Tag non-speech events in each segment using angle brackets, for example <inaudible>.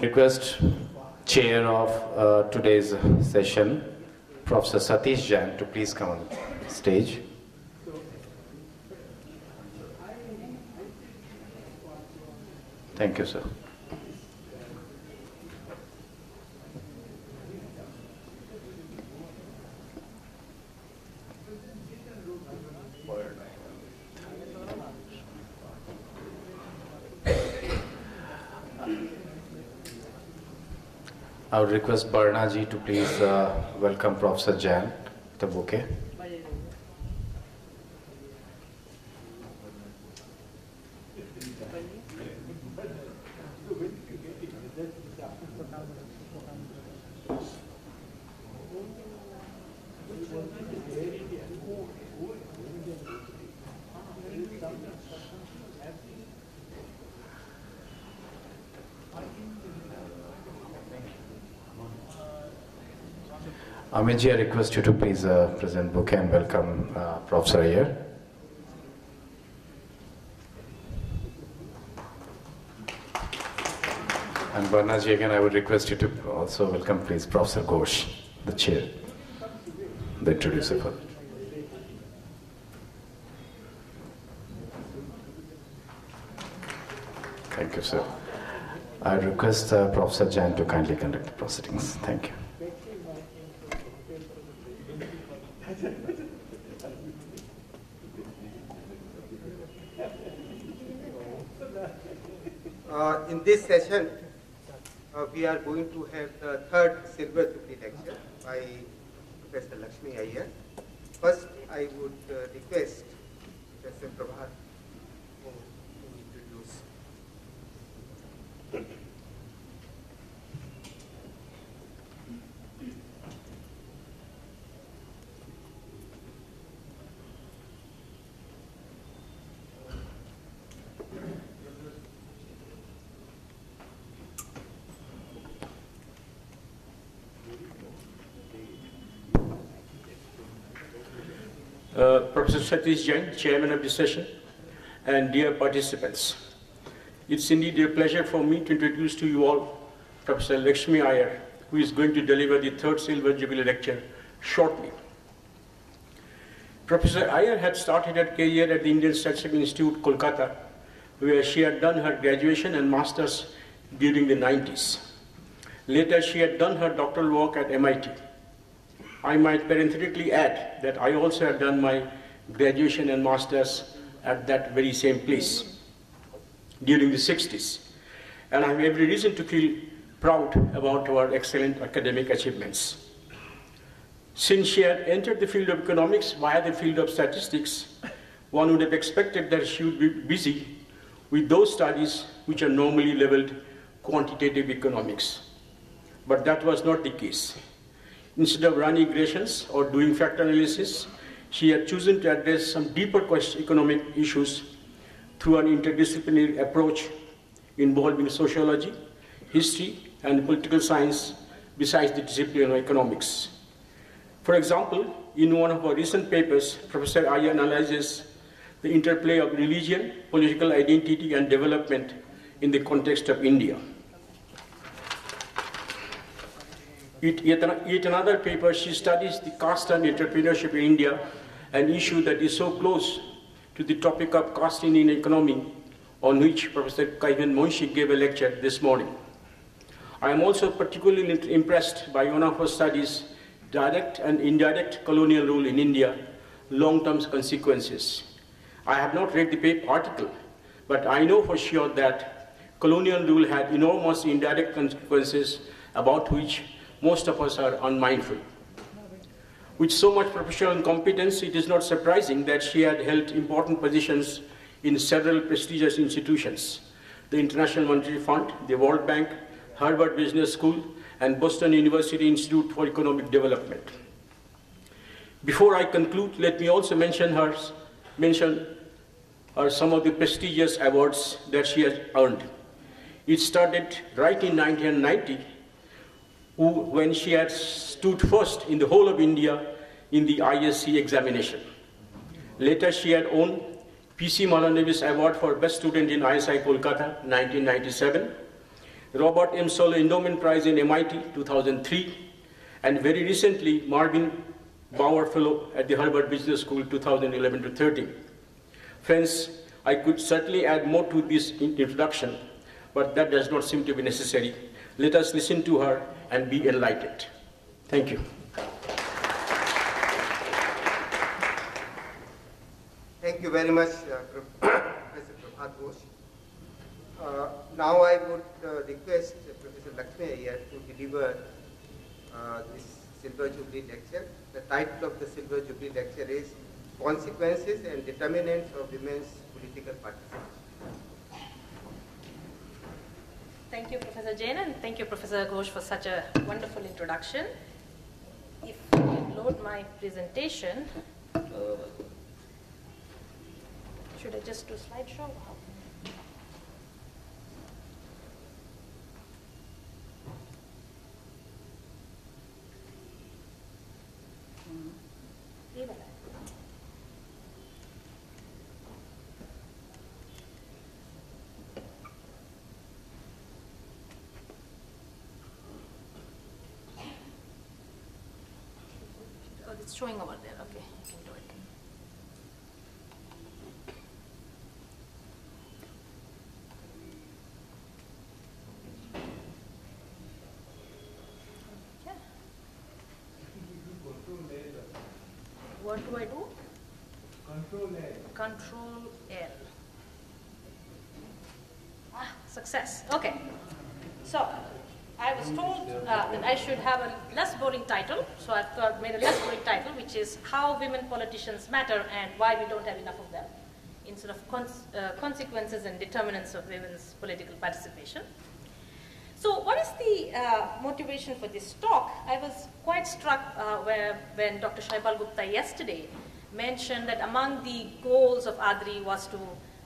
request chair of uh, today's session, Professor Satish Jain, to please come on stage. Thank you, sir. I would request Barnaji to please uh, welcome Professor Jain, the bouquet. I request you to please uh, present bouquet and welcome uh, Professor Iyer. And Barnaji, again, I would request you to also welcome, please, Professor Ghosh, the chair, the introducer for Thank you, sir. I request uh, Professor Jain to kindly conduct the proceedings. Thank you. Uh, in this session, uh, we are going to have the third Silver Jubilee lecture by Professor Lakshmi Iyer. First, I would uh, request Professor Prabhat to introduce. Uh, Professor Satish Jain, Chairman of the session, and dear participants. It's indeed a pleasure for me to introduce to you all Professor Lakshmi Iyer, who is going to deliver the third Silver Jubilee lecture shortly. Professor Iyer had started her career at the Indian Statistical Institute, Kolkata, where she had done her graduation and master's during the 90s. Later, she had done her doctoral work at MIT. I might parenthetically add that I also have done my graduation and master's at that very same place during the 60s. And I have every reason to feel proud about our excellent academic achievements. Since she had entered the field of economics via the field of statistics, one would have expected that she would be busy with those studies which are normally labeled quantitative economics. But that was not the case. Instead of running regressions or doing factor analysis, she had chosen to address some deeper economic issues through an interdisciplinary approach involving sociology, history, and political science besides the discipline of economics. For example, in one of our recent papers, Professor Iyer analyzes the interplay of religion, political identity, and development in the context of India. It, yet, another paper, she studies the caste and entrepreneurship in India, an issue that is so close to the topic of caste in Indian economy, on which Professor Kaivan Munshi gave a lecture this morning. I am also particularly impressed by one of her studies, direct and indirect colonial rule in India, long-term consequences. I have not read the paper article, but I know for sure that colonial rule had enormous indirect consequences about which most of us are unmindful. With so much professional competence, it is not surprising that she had held important positions in several prestigious institutions, the International Monetary Fund, the World Bank, Harvard Business School, and Boston University Institute for Economic Development. Before I conclude, let me also mention her, mention some of the prestigious awards that she has earned. It started right in 1990 who, when she had stood first in the whole of India in the ISC examination. Later, she had won PC Mahalanobis Award for Best Student in ISI Kolkata, 1997, Robert M. Solow Endowment Prize in MIT 2003, and very recently Marvin Bower Fellow at the Harvard Business School 2011 to 13. Friends, I could certainly add more to this introduction, but that does not seem to be necessary. Let us listen to her and be enlightened. Thank you. Thank you very much, uh, <coughs> Professor Prabhat. Uh, now I would uh, request Professor Lakshmi to deliver uh, this Silver Jubilee lecture. The title of the Silver Jubilee lecture is Consequences and Determinants of Women's Political Participation. Thank you, Professor Jain, and thank you, Professor Ghosh, for such a wonderful introduction. If I can load my presentation, should I just do slideshow? Showing over there. Okay, you can do it. What do I do? Control L. Control L. Ah, success. Okay. So, I was told uh, that I should have a less boring title, so I've got, made a less boring title, which is How Women Politicians Matter and Why We Don't Have Enough of Them, instead of cons- uh, Consequences and Determinants of Women's Political Participation. So, what is the uh, motivation for this talk? I was quite struck uh, where, when Dr. Shaibal Gupta yesterday mentioned that among the goals of ADRI was to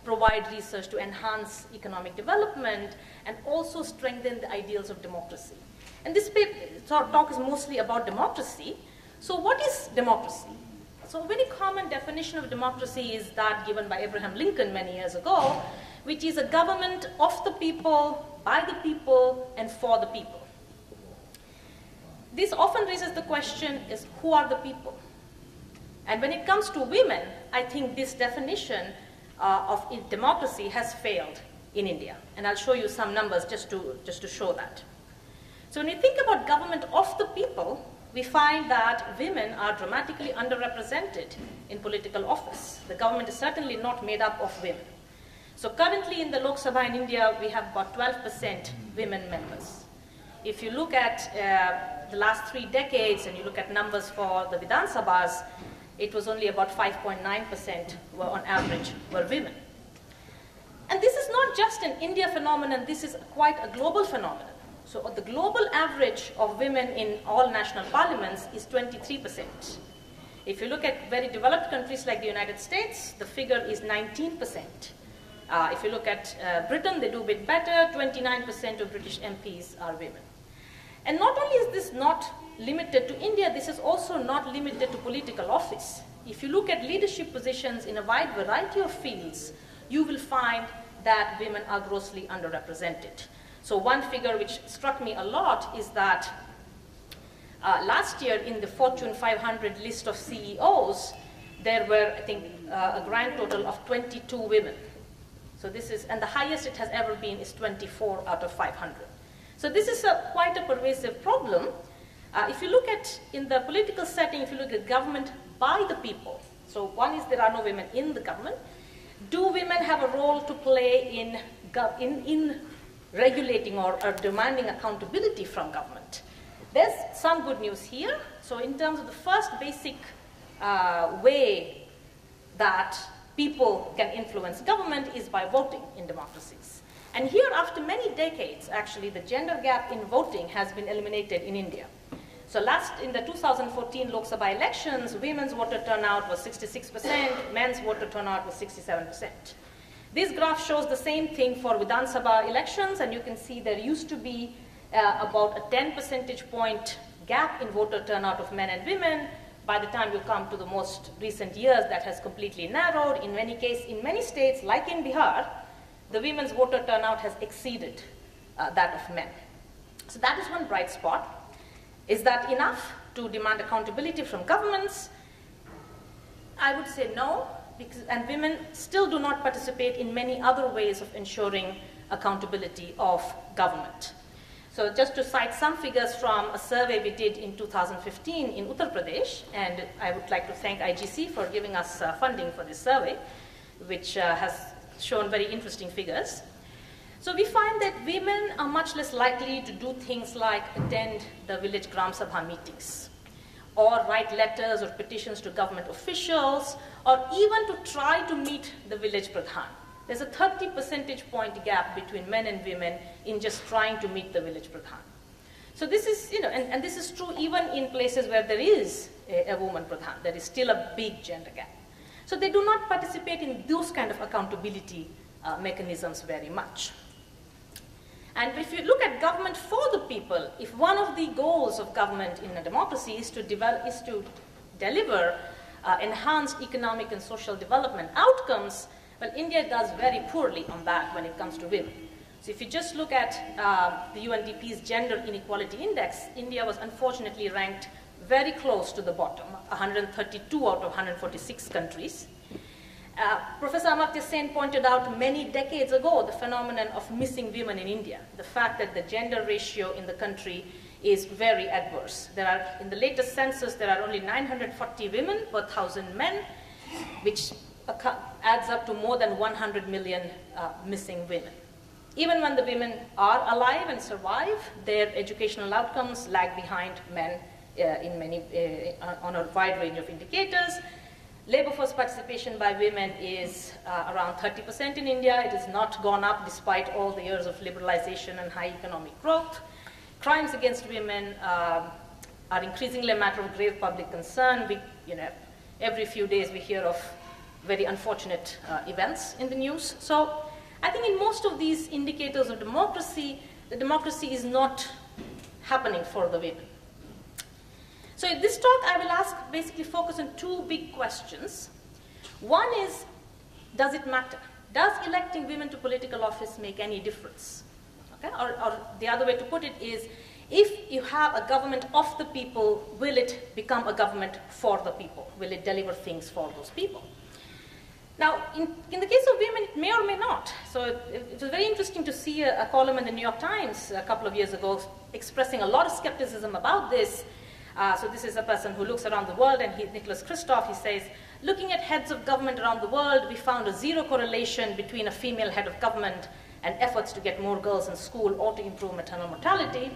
provide research to enhance economic development and also strengthen the ideals of democracy. And this talk is mostly about democracy. So, what is democracy? So, a very common definition of democracy is that given by Abraham Lincoln many years ago, which is a government of the people, by the people, and for the people. This often raises the question is who are the people? And when it comes to women, I think this definition uh, of democracy has failed in India. And I'll show you some numbers just to, just to show that. So when we think about government of the people, we find that women are dramatically underrepresented in political office. The government is certainly not made up of women. So currently in the Lok Sabha in India, we have about 12% women members. If you look at uh, the last three decades and you look at numbers for the Vidhan Sabhas, it was only about 5.9% were on average were women. And this is not just an India phenomenon, this is quite a global phenomenon. So the global average of women in all national parliaments is 23%. If you look at very developed countries like the United States, the figure is 19%. Uh, if you look at uh, Britain, they do a bit better, 29% of British MPs are women. And not only is this not limited to India, this is also not limited to political office. If you look at leadership positions in a wide variety of fields, you will find that women are grossly underrepresented. So one figure which struck me a lot is that uh, last year in the Fortune 500 list of CEOs, there were, I think, uh, a grand total of 22 women. So this is, and the highest it has ever been is 24 out of 500. So this is a, quite a pervasive problem. Uh, if you look at, in the political setting, if you look at government by the people, so one is there are no women in the government. Do women have a role to play in, in, in regulating or, or demanding accountability from government? There's some good news here. So in terms of the first basic uh, way that people can influence government is by voting in democracies. And here, after many decades, actually, the gender gap in voting has been eliminated in India. So last, in the 2014 Lok Sabha elections, women's voter turnout was 66%, men's voter turnout was 67%. This graph shows the same thing for Vidhan Sabha elections, and you can see there used to be uh, about a 10 percentage point gap in voter turnout of men and women. By the time you come to the most recent years, that has completely narrowed. In many cases, in many states, like in Bihar, the women's voter turnout has exceeded uh, that of men. So that is one bright spot. Is that enough to demand accountability from governments? I would say no, because, and women still do not participate in many other ways of ensuring accountability of government. So just to cite some figures from a survey we did in 2015 in Uttar Pradesh, and I would like to thank IGC for giving us uh, funding for this survey, which uh, has shown very interesting figures. So we find that women are much less likely to do things like attend the village Gram Sabha meetings, or write letters or petitions to government officials, or even to try to meet the village pradhan. There's a 30 percentage point gap between men and women in just trying to meet the village pradhan. So this is, you know, and, and this is true even in places where there is a, a woman pradhan. There is still a big gender gap. So they do not participate in those kind of accountability uh, mechanisms very much. And if you look at government for the people, if one of the goals of government in a democracy is to, develop, is to deliver uh, enhanced economic and social development outcomes, well, India does very poorly on that when it comes to women. So if you just look at uh, the UNDP's Gender Inequality Index, India was unfortunately ranked very close to the bottom, 132 out of 146 countries. Uh, Professor Amartya Sen pointed out many decades ago the phenomenon of missing women in India, the fact that the gender ratio in the country is very adverse. There are, in the latest census, there are only 940 women per 1,000 men, which adds up to more than 100 million uh, missing women. Even when the women are alive and survive, their educational outcomes lag behind men uh, in many, uh, on a wide range of indicators. Labor force participation by women is uh, around 30% in India. It has not gone up despite all the years of liberalization and high economic growth. Crimes against women uh, are increasingly a matter of grave public concern. We, you know, every few days we hear of very unfortunate uh, events in the news. So I think in most of these indicators of democracy, the democracy is not happening for the women. So in this talk, I will ask, basically focus on two big questions. One is, does it matter? Does electing women to political office make any difference? Okay? Or, or the other way to put it is, if you have a government of the people, will it become a government for the people? Will it deliver things for those people? Now, in, in the case of women, it may or may not. So it, it was very interesting to see a, a, column in the New York Times a couple of years ago expressing a lot of skepticism about this. Uh, so this is a person who looks around the world, and he, Nicholas Kristof, he says, looking at heads of government around the world, we found a zero correlation between a female head of government and efforts to get more girls in school or to improve maternal mortality.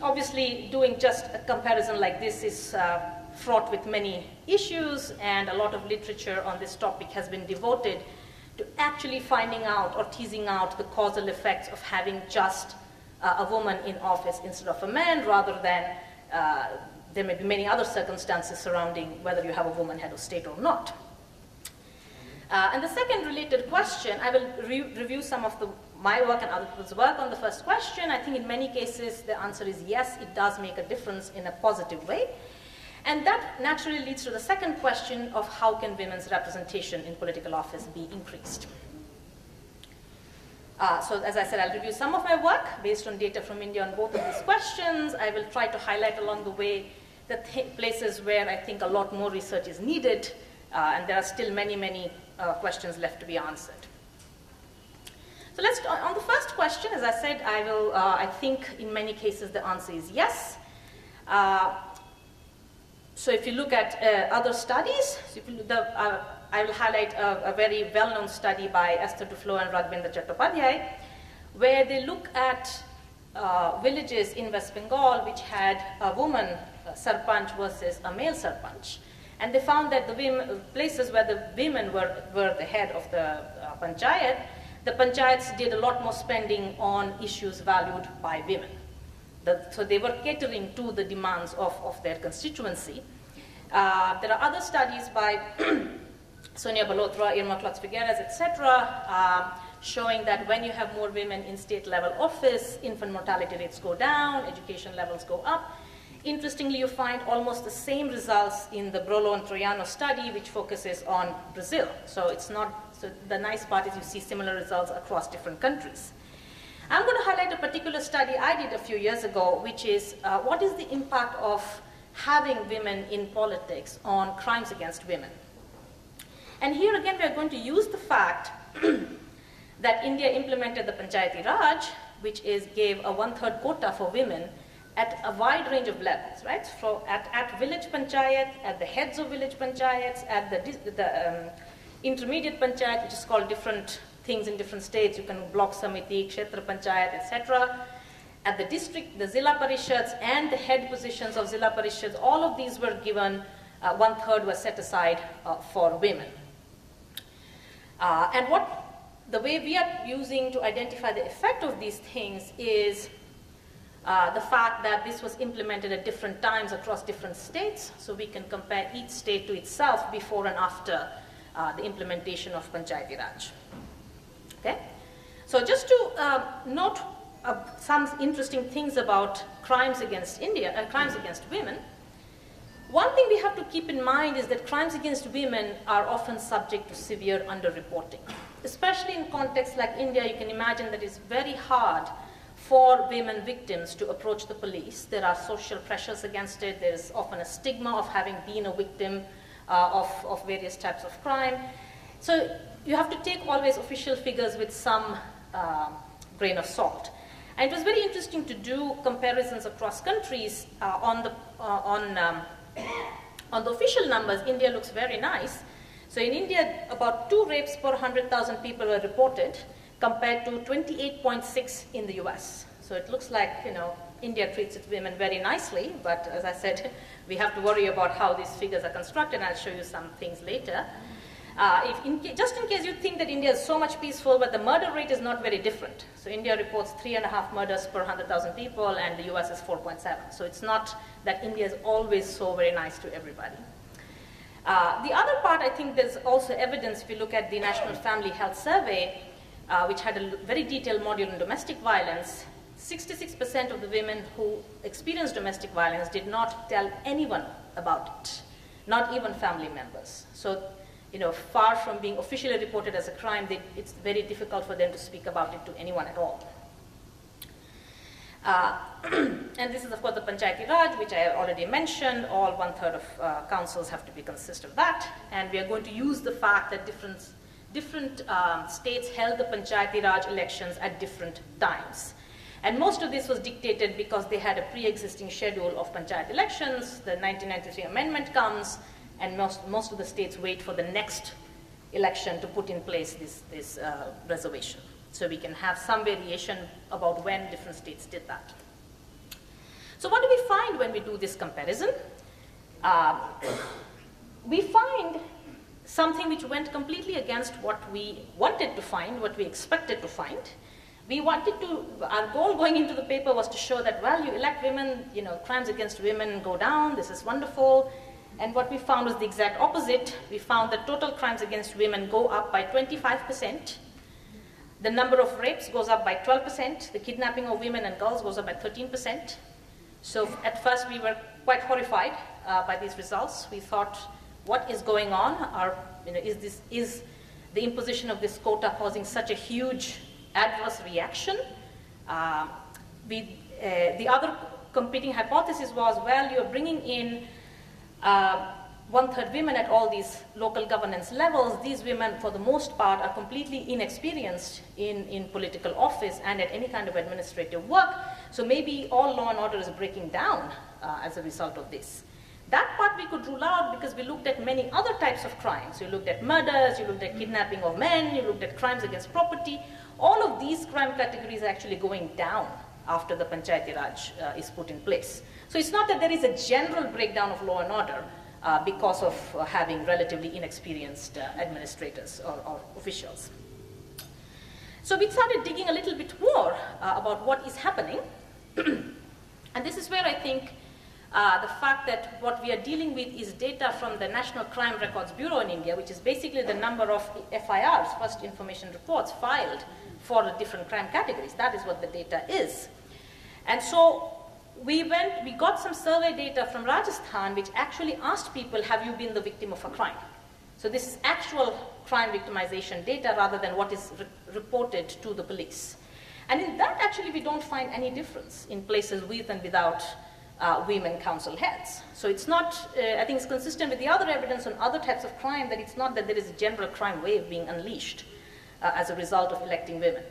Obviously, doing just a comparison like this is uh, fraught with many issues, and a lot of literature on this topic has been devoted to actually finding out or teasing out the causal effects of having just uh, a woman in office instead of a man, rather than uh, there may be many other circumstances surrounding whether you have a woman head of state or not. Uh, and the second related question, I will re review some of the, my work and other people's work on the first question. I think in many cases the answer is yes, it does make a difference in a positive way. And that naturally leads to the second question of how can women's representation in political office be increased. Uh, so as I said, I'll review some of my work based on data from India on both of these questions. I will try to highlight along the way the th places where I think a lot more research is needed, uh, and there are still many, many uh, questions left to be answered. So let's, on the first question, as I said, I will, uh, I think in many cases the answer is yes. Uh, so if you look at uh, other studies, so the, I will highlight a, a very well-known study by Esther Duflo and Raghavendra Chattopadhyay, where they look at uh, villages in West Bengal which had a woman uh, sarpanch versus a male sarpanch. And they found that the women, places where the women were, were the head of the uh, panchayat, the panchayats did a lot more spending on issues valued by women. The, so they were catering to the demands of, of their constituency. Uh, there are other studies by <clears throat> Sonia Bhalotra, Irma Clots-Figueras, etc., uh, showing that when you have more women in state level office, infant mortality rates go down, education levels go up. Interestingly, you find almost the same results in the Brollo and Troiano study, which focuses on Brazil. So it's not, so the nice part is you see similar results across different countries. I'm going to highlight a particular study I did a few years ago, which is uh, what is the impact of having women in politics on crimes against women. And here again, we are going to use the fact <clears throat> that India implemented the Panchayati Raj, which is gave a one-third quota for women at a wide range of levels, right? So at, at village panchayat, at the heads of village panchayats, at the, the um, intermediate panchayat, which is called different things in different states. You can block samiti, kshetra panchayat, etc. At the district, the zilla parishads and the head positions of zilla parishads, all of these were given, uh, one third was set aside uh, for women. Uh, and what the way we are using to identify the effect of these things is uh, the fact that this was implemented at different times across different states, so we can compare each state to itself before and after uh, the implementation of Panchayati Raj. Okay? So just to uh, note some interesting things about crimes against India, uh, crimes against women, one thing we have to keep in mind is that crimes against women are often subject to severe underreporting. Especially in contexts like India, you can imagine that it's very hard for women victims to approach the police. There are social pressures against it. There's often a stigma of having been a victim uh, of, of various types of crime. So you have to take always official figures with some uh, grain of salt. And it was very interesting to do comparisons across countries uh, on, the, uh, on, um, on the official numbers. India looks very nice. So in India, about two rapes per 100,000 people were reported compared to 28.6 in the US. So it looks like, you know, India treats its women very nicely, but as I said, <laughs> we have to worry about how these figures are constructed. I'll show you some things later. Uh, in, just in case you think that India is so much peaceful, but the murder rate is not very different. So India reports three and a half murders per 100,000 people, and the US is 4.7. So it's not that India is always so very nice to everybody. Uh, the other part, I think there's also evidence if you look at the National Family Health Survey, uh, which had a very detailed module on domestic violence, 66% of the women who experienced domestic violence did not tell anyone about it, not even family members. So, you know, far from being officially reported as a crime, they, it's very difficult for them to speak about it to anyone at all. Uh, <clears throat> and this is, of course, the Panchayati Raj, which I already mentioned. All one third of uh, councils have to be consist of that. And we are going to use the fact that different different um, states held the Panchayati Raj elections at different times. And most of this was dictated because they had a pre-existing schedule of Panchayat elections. The 1993 amendment comes, and most, most of the states wait for the next election to put in place this, this uh, reservation. So we can have some variation about when different states did that. So what do we find when we do this comparison? Uh, we find something which went completely against what we wanted to find, what we expected to find. We wanted to, our goal going into the paper was to show that, well, you elect women, you know, crimes against women go down, this is wonderful. And what we found was the exact opposite. We found that total crimes against women go up by 25%. The number of rapes goes up by 12%. The kidnapping of women and girls goes up by 13%. So at first we were quite horrified uh, by these results. We thought, what is going on? Are, you know, is, this, is the imposition of this quota causing such a huge adverse reaction? Uh, we, uh, the other competing hypothesis was, well, you're bringing in uh, one-third women at all these local governance levels. These women, for the most part, are completely inexperienced in, in political office and at any kind of administrative work. So maybe all law and order is breaking down uh, as a result of this. That part we could rule out because we looked at many other types of crimes. You looked at murders, you looked at kidnapping of men, you looked at crimes against property. All of these crime categories are actually going down after the Panchayati Raj uh, is put in place. So it's not that there is a general breakdown of law and order uh, because of uh, having relatively inexperienced uh, administrators or, or, officials. So we started digging a little bit more uh, about what is happening. <clears throat> and this is where I think uh, the fact that what we are dealing with is data from the National Crime Records Bureau in India, which is basically the number of FIRs, first information reports, filed for the different crime categories. That is what the data is. And so we went, we got some survey data from Rajasthan which actually asked people, have you been the victim of a crime? So this is actual crime victimization data rather than what is re reported to the police. And in that, actually, we don't find any difference in places with and without uh, women council heads. So it's not, uh, I think it's consistent with the other evidence on other types of crime that it's not that there is a general crime wave being unleashed uh, as a result of electing women.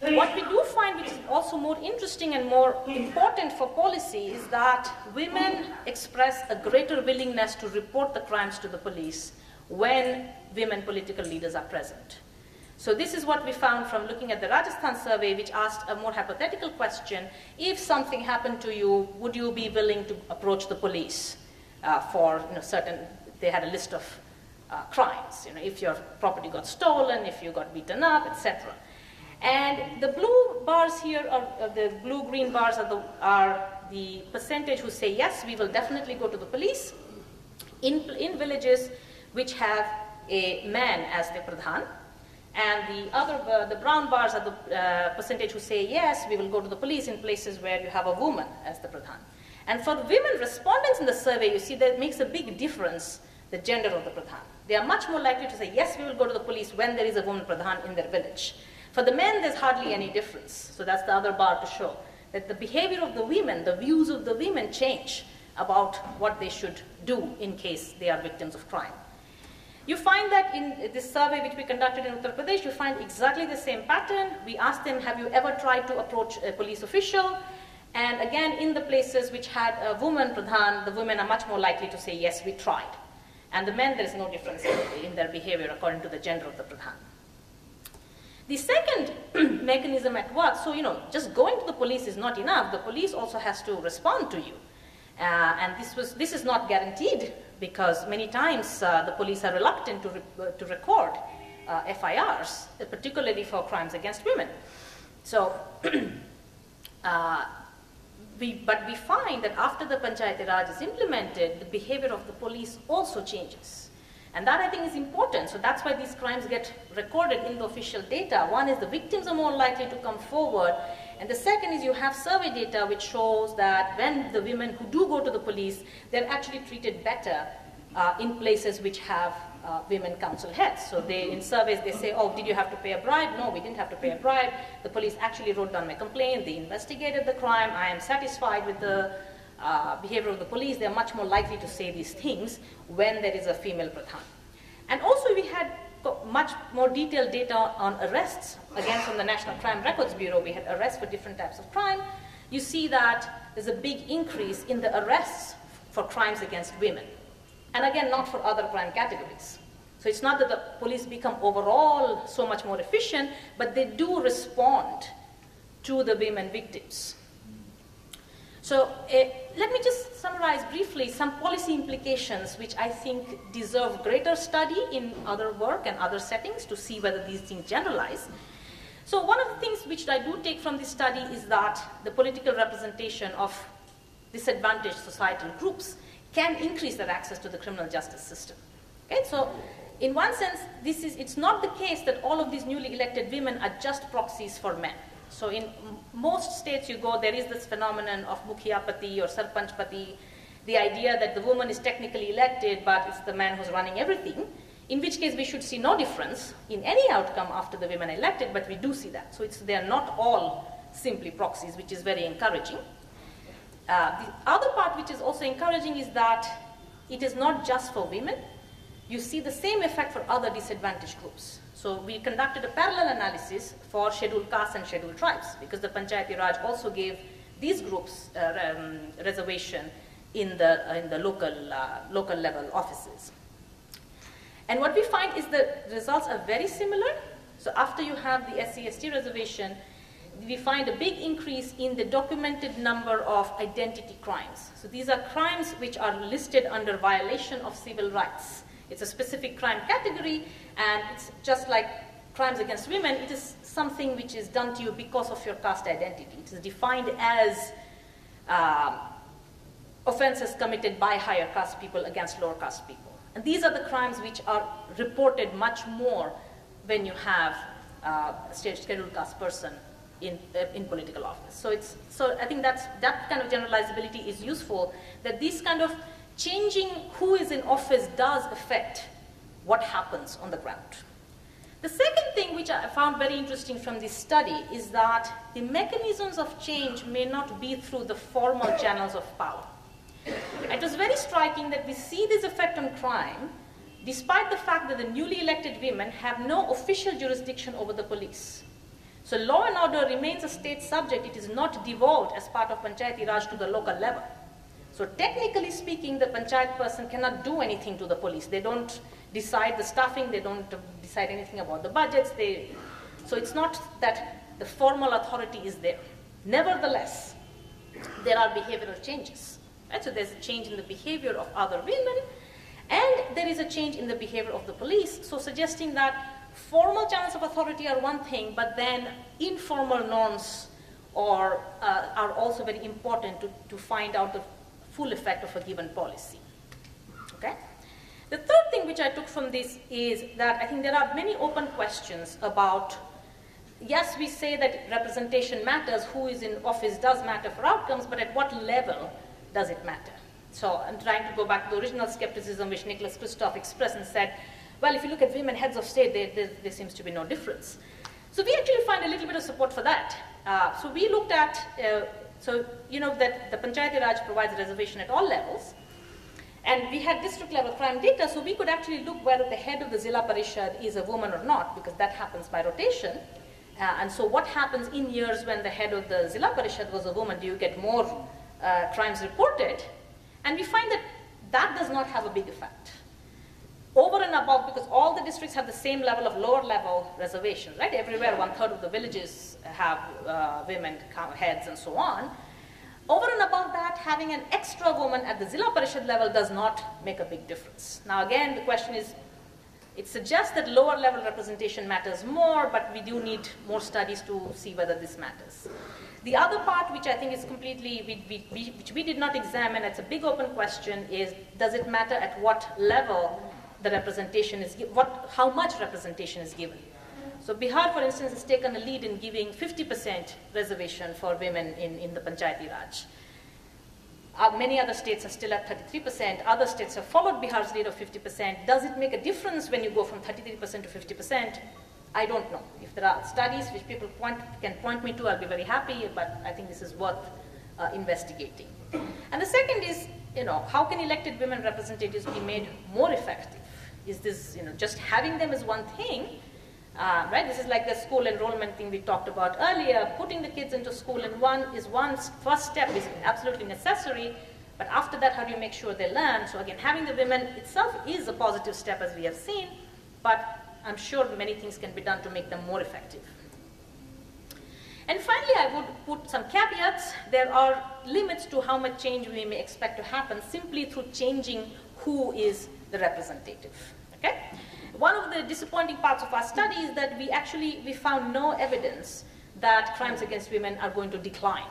What we do find, which is also more interesting and more important for policy, is that women express a greater willingness to report the crimes to the police when women political leaders are present. So this is what we found from looking at the Rajasthan survey, which asked a more hypothetical question. If something happened to you, would you be willing to approach the police uh, for you know, certain, they had a list of uh, crimes, you know, if your property got stolen, if you got beaten up, etc. And the blue bars here, are, uh, the blue-green bars are the, are the percentage who say, yes, we will definitely go to the police in, in villages which have a man as the pradhan. And the other, uh, the brown bars are the uh, percentage who say, yes, we will go to the police in places where you have a woman as the pradhan. And for women respondents in the survey, you see that it makes a big difference the gender of the pradhan. They are much more likely to say, yes, we will go to the police when there is a woman pradhan in their village. For the men, there's hardly any difference. So that's the other bar to show that the behavior of the women, the views of the women change about what they should do in case they are victims of crime. You find that in this survey which we conducted in Uttar Pradesh, you find exactly the same pattern. We asked them, have you ever tried to approach a police official? And again, in the places which had a woman pradhan, the women are much more likely to say, yes, we tried. And the men, there is no difference in their behavior according to the gender of the pradhan. The second <clears throat> mechanism at work, so you know, just going to the police is not enough. The police also has to respond to you. Uh, and this, was, this is not guaranteed because many times uh, the police are reluctant to, re uh, to record uh, FIRs, particularly for crimes against women. So, <clears throat> uh, we, but we find that after the Panchayati Raj is implemented, the behavior of the police also changes. And that I think is important. So that's why these crimes get recorded in the official data. One is the victims are more likely to come forward. And the second is you have survey data which shows that when the women who do go to the police, they're actually treated better uh, in places which have uh, women council heads. So they, in surveys, they say, oh, did you have to pay a bribe? No, we didn't have to pay a bribe. The police actually wrote down my complaint. They investigated the crime. I am satisfied with the uh, behavior of the police, they're much more likely to say these things when there is a female pradhan. And also we had much more detailed data on arrests. Again, from the National Crime Records Bureau, we had arrests for different types of crime. You see that there's a big increase in the arrests for crimes against women. And again, not for other crime categories. So it's not that the police become overall so much more efficient, but they do respond to the women victims. So uh, let me just summarize briefly some policy implications which I think deserve greater study in other work and other settings to see whether these things generalize. So one of the things which I do take from this study is that the political representation of disadvantaged societal groups can increase their access to the criminal justice system. Okay, so in one sense, this is, it's not the case that all of these newly elected women are just proxies for men. So in most states you go, there is this phenomenon of Mukhiyapati or Sarpanchpati, the idea that the woman is technically elected, but it's the man who's running everything, in which case we should see no difference in any outcome after the women are elected, but we do see that. So it's, they're not all simply proxies, which is very encouraging. Uh, the other part which is also encouraging is that it is not just for women. You see the same effect for other disadvantaged groups. So we conducted a parallel analysis for scheduled castes and scheduled tribes because the Panchayati Raj also gave these groups uh, um, reservation in the, uh, in the local, uh, local level offices. And what we find is the results are very similar. So after you have the SCST reservation, we find a big increase in the documented number of identity crimes. So these are crimes which are listed under violation of civil rights. It's a specific crime category, and it's just like crimes against women, it is something which is done to you because of your caste identity. It is defined as uh, offenses committed by higher caste people against lower caste people. And these are the crimes which are reported much more when you have uh, a scheduled caste person in, uh, in political office. So, it's, so I think that's, that kind of generalizability is useful, that this kind of changing who is in office does affect what happens on the ground. The second thing which I found very interesting from this study is that the mechanisms of change may not be through the formal channels of power. It was very striking that we see this effect on crime despite the fact that the newly elected women have no official jurisdiction over the police. So law and order remains a state subject. It is not devolved as part of Panchayati Raj to the local level. So technically speaking, the panchayat person cannot do anything to the police. They don't decide the staffing, they don't decide anything about the budgets. They, so it's not that the formal authority is there. Nevertheless, there are behavioral changes. Right? So there's a change in the behavior of other women, and there is a change in the behavior of the police. So suggesting that formal channels of authority are one thing, but then informal norms are, uh, are also very important to, to find out the full effect of a given policy. Okay? The third thing which I took from this is that I think there are many open questions about yes, we say that representation matters, who is in office does matter for outcomes, but at what level does it matter? So I'm trying to go back to the original skepticism which Nicholas Kristof expressed and said, well, if you look at women heads of state, there, there, there seems to be no difference. So we actually find a little bit of support for that. Uh, so we looked at, uh, so you know that the Panchayati Raj provides reservation at all levels, and we had district level crime data, so we could actually look whether the head of the Zilla Parishad is a woman or not, because that happens by rotation. Uh, and so what happens in years when the head of the Zilla Parishad was a woman? Do you get more uh, crimes reported? And we find that that does not have a big effect. Over and above, because all the districts have the same level of lower level reservation, right? Everywhere, one third of the villages have uh, women heads and so on. Over and above that, having an extra woman at the Zilla Parishad level does not make a big difference. Now again, the question is, it suggests that lower level representation matters more, but we do need more studies to see whether this matters. The other part, which I think is completely, we, we, we, which we did not examine, it's a big open question, is does it matter at what level the representation is, what, how much representation is given? So Bihar, for instance, has taken a lead in giving 50% reservation for women in, in the Panchayati Raj. Uh, many other states are still at 33%. Other states have followed Bihar's lead of 50%. Does it make a difference when you go from 33% to 50%? I don't know. If there are studies which people point, can point me to, I'll be very happy, but I think this is worth uh, investigating. And the second is, you know, how can elected women representatives be made more effective? Is this, you know, just having them is one thing, uh, right? This is like the school enrollment thing we talked about earlier. Putting the kids into school in one is one first step is absolutely necessary. But after that, how do you make sure they learn? So again, having the women itself is a positive step as we have seen, but I'm sure many things can be done to make them more effective. And finally, I would put some caveats. There are limits to how much change we may expect to happen simply through changing who is the representative. Okay? One of the disappointing parts of our study is that we actually we found no evidence that crimes against women are going to decline.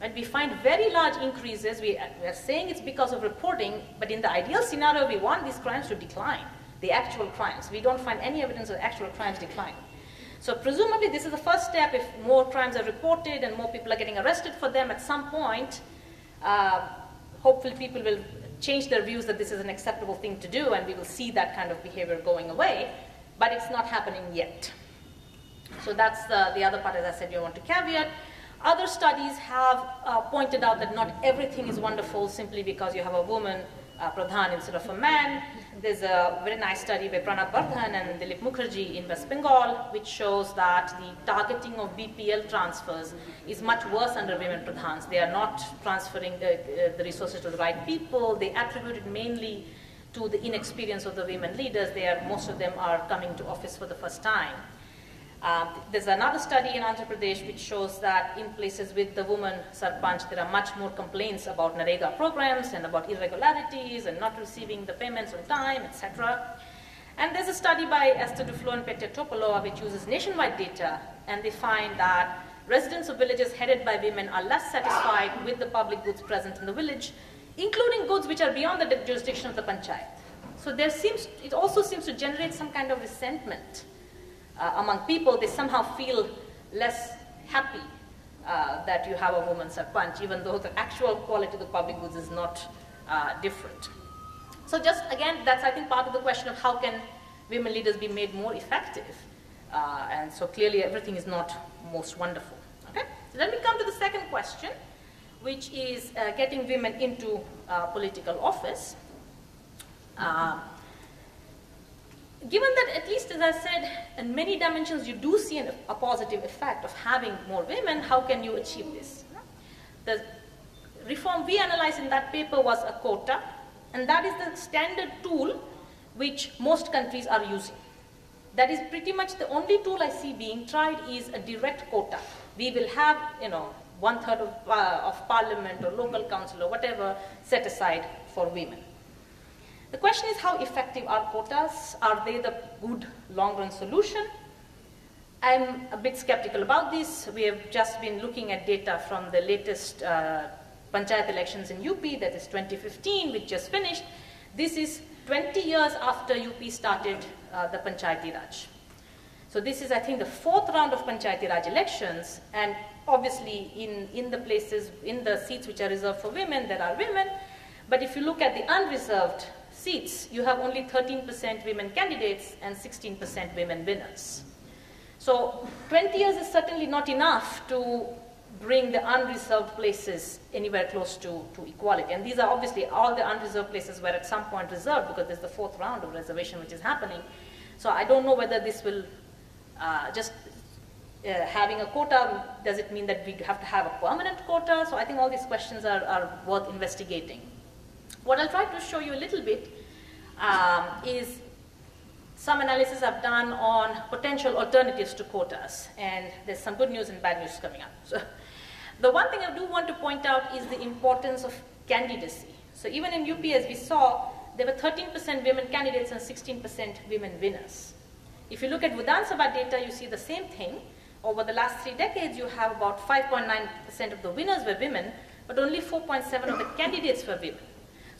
And we find very large increases. We, we are saying it's because of reporting, but in the ideal scenario, we want these crimes to decline, the actual crimes. We don't find any evidence of actual crimes declining. So presumably this is the first step. If more crimes are reported and more people are getting arrested for them at some point, uh, hopefully people will change their views that this is an acceptable thing to do, and we will see that kind of behavior going away, but it's not happening yet. So that's the, the other part, as I said, you want to caveat. Other studies have uh, pointed out that not everything is wonderful simply because you have a woman uh, Pradhan instead of a man. There's a very nice study by Pranab Bardhan and Dilip Mookherjee in West Bengal, which shows that the targeting of BPL transfers is much worse under women Pradhans. They are not transferring the, uh, the resources to the right people. They attribute it mainly to the inexperience of the women leaders. They are, most of them are coming to office for the first time. Um, there's another study in Andhra Pradesh which shows that in places with the woman sarpanch, there are much more complaints about NREGA programs and about irregularities and not receiving the payments on time, etc. And there's a study by Esther Duflo and Petya Topalova which uses nationwide data, and they find that residents of villages headed by women are less satisfied with the public goods present in the village, including goods which are beyond the jurisdiction of the panchayat. So there seems, it also seems to generate some kind of resentment uh, among people, they somehow feel less happy uh, that you have a woman sarpanch, even though the actual quality of the public goods is not uh, different. So just again, that's I think part of the question of how can women leaders be made more effective? Uh, and so clearly everything is not most wonderful. Okay? So let me come to the second question, which is uh, getting women into uh, political office. Uh, given that, at least as I said, in many dimensions you do see an, a positive effect of having more women, how can you achieve this? The reform we analyzed in that paper was a quota, and that is the standard tool which most countries are using. That is pretty much the only tool I see being tried is a direct quota. We will have, you know, one third of, uh, of parliament or local council or whatever set aside for women. The question is how effective are quotas? Are they the good long run solution? I'm a bit skeptical about this. We have just been looking at data from the latest uh, Panchayat elections in UP, that is 2015, which just finished. This is 20 years after UP started uh, the Panchayati Raj. So this is, I think, the fourth round of Panchayati Raj elections, and obviously in, in the places, in the seats which are reserved for women, there are women. But if you look at the unreserved seats, you have only 13% women candidates and 16% women winners. So 20 years is certainly not enough to bring the unreserved places anywhere close to, to equality. And these are obviously all the unreserved places were at some point reserved because there's the fourth round of reservation which is happening. So I don't know whether this will uh, just uh, having a quota, does it mean that we have to have a permanent quota? So I think all these questions are, are worth investigating. What I'll try to show you a little bit um, is some analysis I've done on potential alternatives to quotas, and there's some good news and bad news coming up. So the one thing I do want to point out is the importance of candidacy. So even in UP, as we saw, there were 13% women candidates and 16% women winners. If you look at Vidhan Sabha data, you see the same thing. Over the last three decades, you have about 5.9% of the winners were women, but only 4.7 of the candidates were women.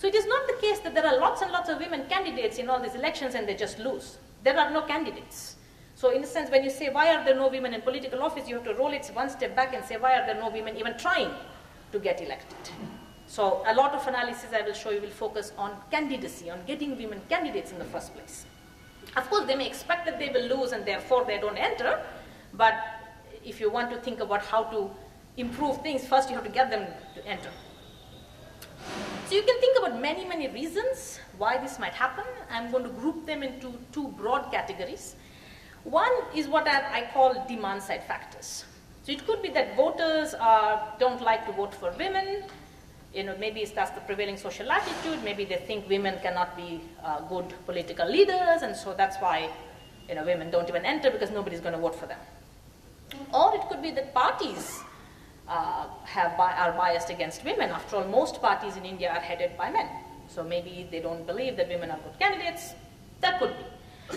So it is not the case that there are lots and lots of women candidates in all these elections and they just lose. There are no candidates. So in a sense, when you say, why are there no women in political office, you have to roll it one step back and say, why are there no women even trying to get elected? So a lot of analysis I will show you will focus on candidacy, on getting women candidates in the first place. Of course, they may expect that they will lose and therefore they don't enter, but if you want to think about how to improve things, first you have to get them to enter. So you can think about many, many reasons why this might happen. I'm going to group them into two broad categories. One is what I, I call demand side factors. So it could be that voters are, don't like to vote for women. You know, maybe that's the prevailing social attitude. Maybe they think women cannot be uh, good political leaders, and so that's why you know, women don't even enter because nobody's going to vote for them. Or it could be that parties uh, have, are biased against women. After all, most parties in India are headed by men. So maybe they don't believe that women are good candidates. That could be.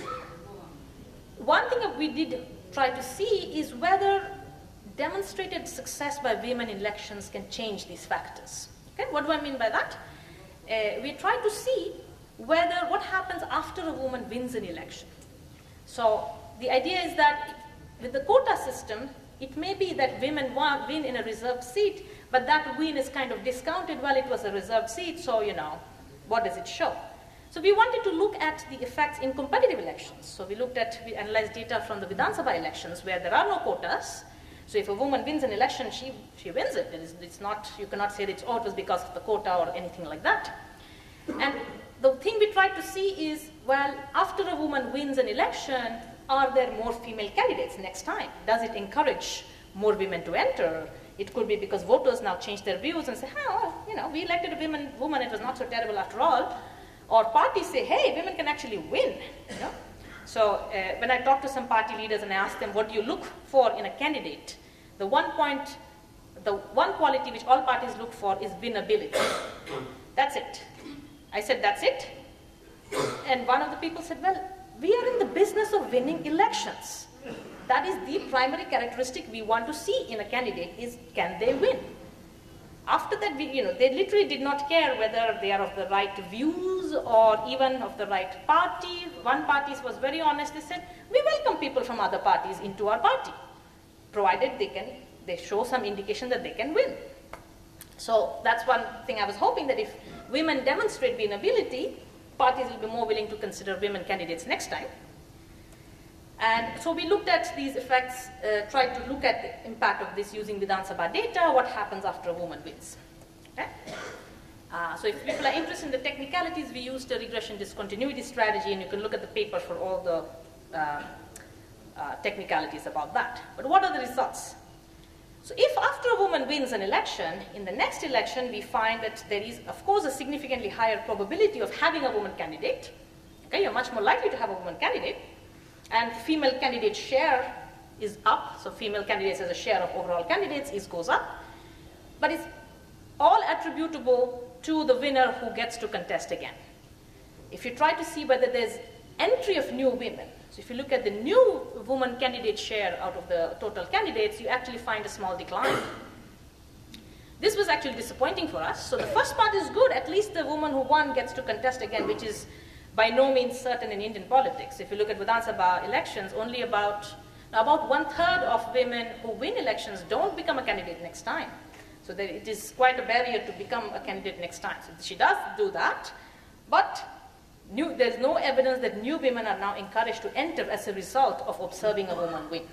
One thing that we did try to see is whether demonstrated success by women in elections can change these factors. Okay, what do I mean by that? Uh, we try to see whether what happens after a woman wins an election. So the idea is that with the quota system, it may be that women win in a reserved seat, but that win is kind of discounted. Well, it was a reserved seat, so you know, what does it show? So we wanted to look at the effects in competitive elections. So we looked at, we analyzed data from the Vidhan Sabha elections where there are no quotas. So if a woman wins an election, she, she wins it. it is, it's not, you cannot say that it's, oh, it was because of the quota or anything like that. And the thing we tried to see is, well, after a woman wins an election, are there more female candidates next time? Does it encourage more women to enter? It could be because voters now change their views and say, oh, you know, we elected a woman, woman, it was not so terrible after all. Or parties say, hey, women can actually win. You know? So uh, when I talk to some party leaders and I ask them, what do you look for in a candidate? The one point, the one quality which all parties look for is winnability. That's it. I said, that's it? And one of the people said, well, we are in the business of winning elections. That is the primary characteristic we want to see in a candidate is can they win? After that, we, you know, they literally did not care whether they are of the right views or even of the right party. One party was very honest. They said, we welcome people from other parties into our party, provided they can, they show some indication that they can win. So that's one thing I was hoping that if women demonstrate winnability, parties will be more willing to consider women candidates next time. And so we looked at these effects, uh, tried to look at the impact of this using Vidhan Sabha data, what happens after a woman wins. Okay? Uh, so if people are interested in the technicalities, we used a regression discontinuity strategy, and you can look at the paper for all the uh, uh, technicalities about that. But what are the results? So if after a woman wins an election, in the next election we find that there is, of course, a significantly higher probability of having a woman candidate. Okay, you're much more likely to have a woman candidate. And female candidate share is up, so female candidates as a share of overall candidates is goes up. But it's all attributable to the winner who gets to contest again. If you try to see whether there's entry of new women, so if you look at the new woman candidate share out of the total candidates, you actually find a small decline. This was actually disappointing for us. So the first part is good. At least the woman who won gets to contest again, which is by no means certain in Indian politics. If you look at Vidhan Sabha elections, only about, about one third of women who win elections don't become a candidate next time. So it is quite a barrier to become a candidate next time. So she does do that, but new, there's no evidence that new women are now encouraged to enter as a result of observing a woman win.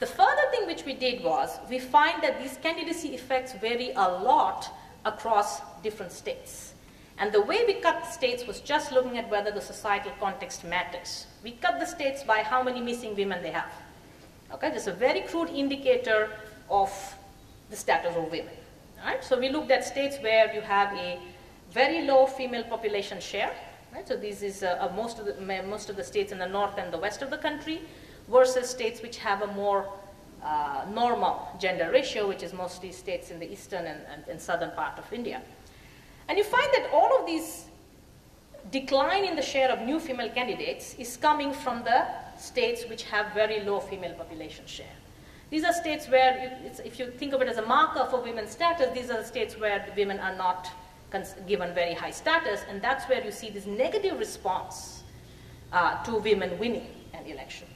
The further thing which we did was we find that these candidacy effects vary a lot across different states. And the way we cut the states was just looking at whether the societal context matters. We cut the states by how many missing women they have. Okay, this is a very crude indicator of the status of women. Right? So we looked at states where you have a very low female population share. Right? So this is uh, most, of the, most of the states in the north and the west of the country versus states which have a more uh, normal gender ratio, which is mostly states in the eastern and, and, and southern part of India. And you find that all of these decline in the share of new female candidates is coming from the states which have very low female population share. These are states where, if you think of it as a marker for women's status, these are the states where women are not given very high status, and that's where you see this negative response uh, to women winning an election.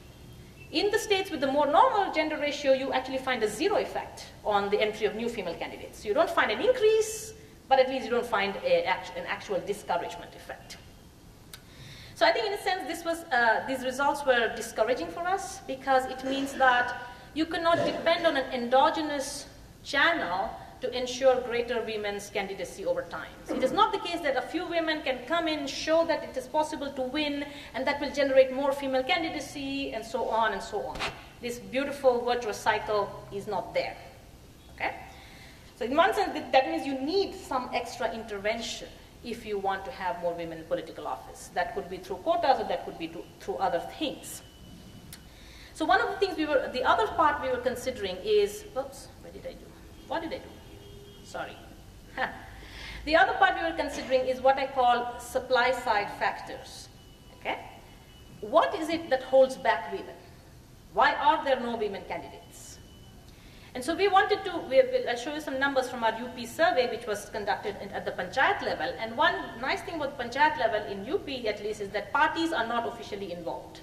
In the states with the more normal gender ratio, you actually find a zero effect on the entry of new female candidates. You don't find an increase but at least you don't find a, an actual discouragement effect. So I think in a sense this was, uh, these results were discouraging for us because it means that you cannot depend on an endogenous channel to ensure greater women's candidacy over time. So it is not the case that a few women can come in, show that it is possible to win, and that will generate more female candidacy, and so on and so on. This beautiful virtuous cycle is not there. Okay? So in one sense, that means you need some extra intervention if you want to have more women in political office. That could be through quotas or that could be through other things. So one of the things we were, the other part we were considering is, oops, what did I do? What did I do? Sorry. <laughs> the other part we were considering is what I call supply side factors. Okay? What is it that holds back women? Why are there no women candidates? And so we wanted to, we, I'll show you some numbers from our UP survey, which was conducted at the panchayat level. And one nice thing about the panchayat level in UP, at least, is that parties are not officially involved.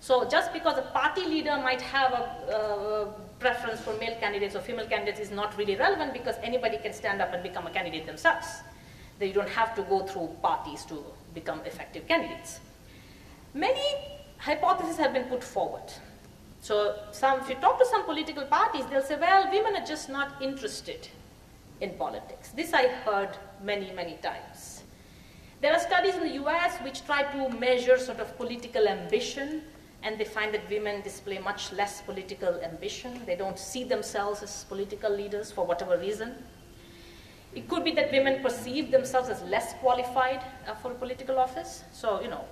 So just because a party leader might have a, a preference for male candidates or female candidates is not really relevant because anybody can stand up and become a candidate themselves. They don't have to go through parties to become effective candidates. Many hypotheses have been put forward. So some, if you talk to some political parties, they'll say, well, women are just not interested in politics. This I heard many, many times. There are studies in the US which try to measure sort of political ambition, and they find that women display much less political ambition. They don't see themselves as political leaders for whatever reason. It could be that women perceive themselves as less qualified uh, for political office. So, you know,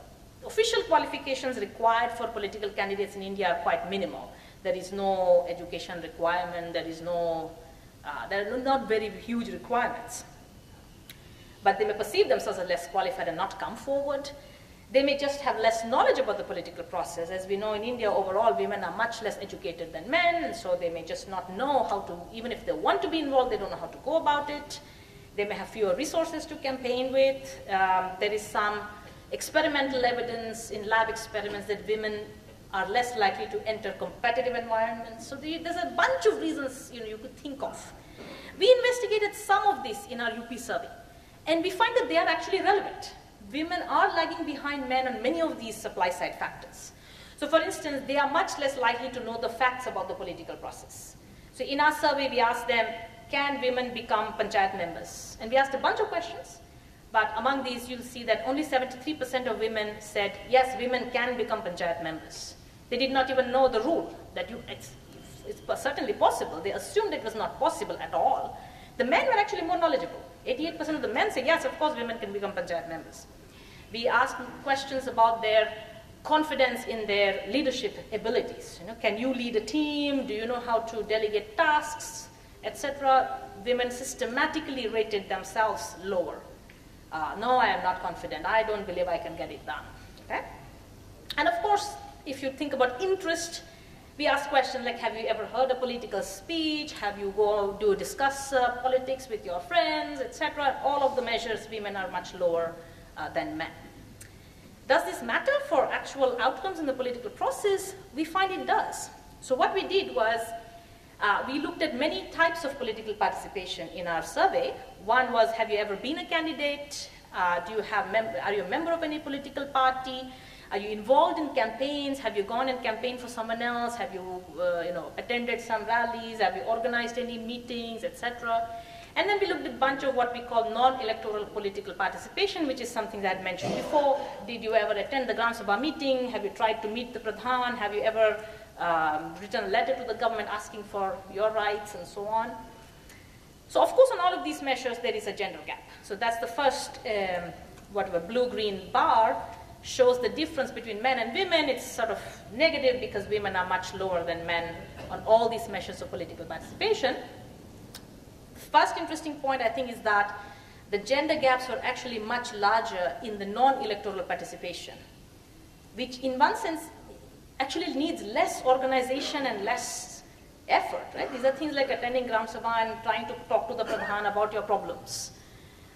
official qualifications required for political candidates in India are quite minimal. There is no education requirement, there is no, uh, there are not very huge requirements. But they may perceive themselves as less qualified and not come forward. They may just have less knowledge about the political process. As we know in India overall, women are much less educated than men, so they may just not know how to, even if they want to be involved, they don't know how to go about it. They may have fewer resources to campaign with. Um, there is some experimental evidence in lab experiments that women are less likely to enter competitive environments. So the, there's a bunch of reasons you, know, you could think of. We investigated some of this in our UP survey, and we find that they are actually relevant. Women are lagging behind men on many of these supply side factors. So for instance, they are much less likely to know the facts about the political process. So in our survey, we asked them, can women become panchayat members? And we asked a bunch of questions, but among these, you'll see that only 73% of women said, yes, women can become panchayat members. They did not even know the rule, that you, it's, it's certainly possible. They assumed it was not possible at all. The men were actually more knowledgeable. 88% of the men say, yes, of course, women can become panchayat members. We asked questions about their confidence in their leadership abilities. You know, can you lead a team? Do you know how to delegate tasks, etc.? Women systematically rated themselves lower. Uh, no, I am not confident. I don't believe I can get it done. Okay? And of course, if you think about interest, we ask questions like, have you ever heard a political speech? Have you go do discuss uh, politics with your friends, etc.? All of the measures, women are much lower uh, than men. Does this matter for actual outcomes in the political process? We find it does. So what we did was uh, we looked at many types of political participation in our survey. One was, have you ever been a candidate? Uh, do you have are you a member of any political party? Are you involved in campaigns? Have you gone and campaigned for someone else? Have you, uh, you know, attended some rallies? Have you organized any meetings, etc.? And then we looked at a bunch of what we call non-electoral political participation, which is something that I mentioned before. Did you ever attend the Gram Sabha meeting? Have you tried to meet the Pradhan? Have you ever um, written a letter to the government asking for your rights and so on? So of course on all of these measures there is a gender gap. So that's the first um, whatever blue-green bar shows the difference between men and women. It's sort of negative because women are much lower than men on all these measures of political participation. First interesting point, I think, is that the gender gaps were actually much larger in the non-electoral participation, which in one sense actually needs less organization and less effort, right? These are things like attending Gram Sabha and trying to talk to the Pradhan about your problems.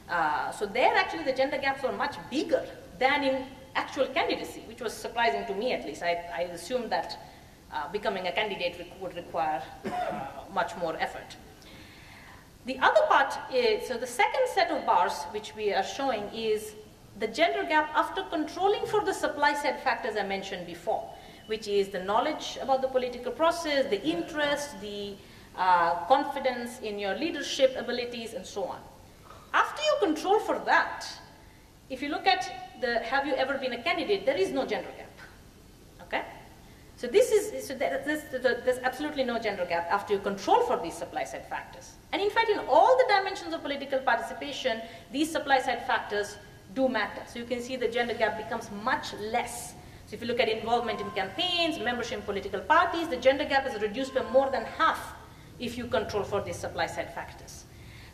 Uh, so there actually the gender gaps were much bigger than in actual candidacy, which was surprising to me at least. I, I assumed that uh, becoming a candidate would require uh, much more effort. The other part is, so the second set of bars which we are showing is the gender gap after controlling for the supply side factors I mentioned before, which is the knowledge about the political process, the interest, the uh, confidence in your leadership abilities, and so on. After you control for that, if you look at the have you ever been a candidate, there is no gender gap. Okay? So this is so there's, there's absolutely no gender gap after you control for these supply side factors. And in fact, in all the dimensions of political participation, these supply side factors do matter. So you can see the gender gap becomes much less. So if you look at involvement in campaigns, membership in political parties, the gender gap is reduced by more than half if you control for these supply side factors.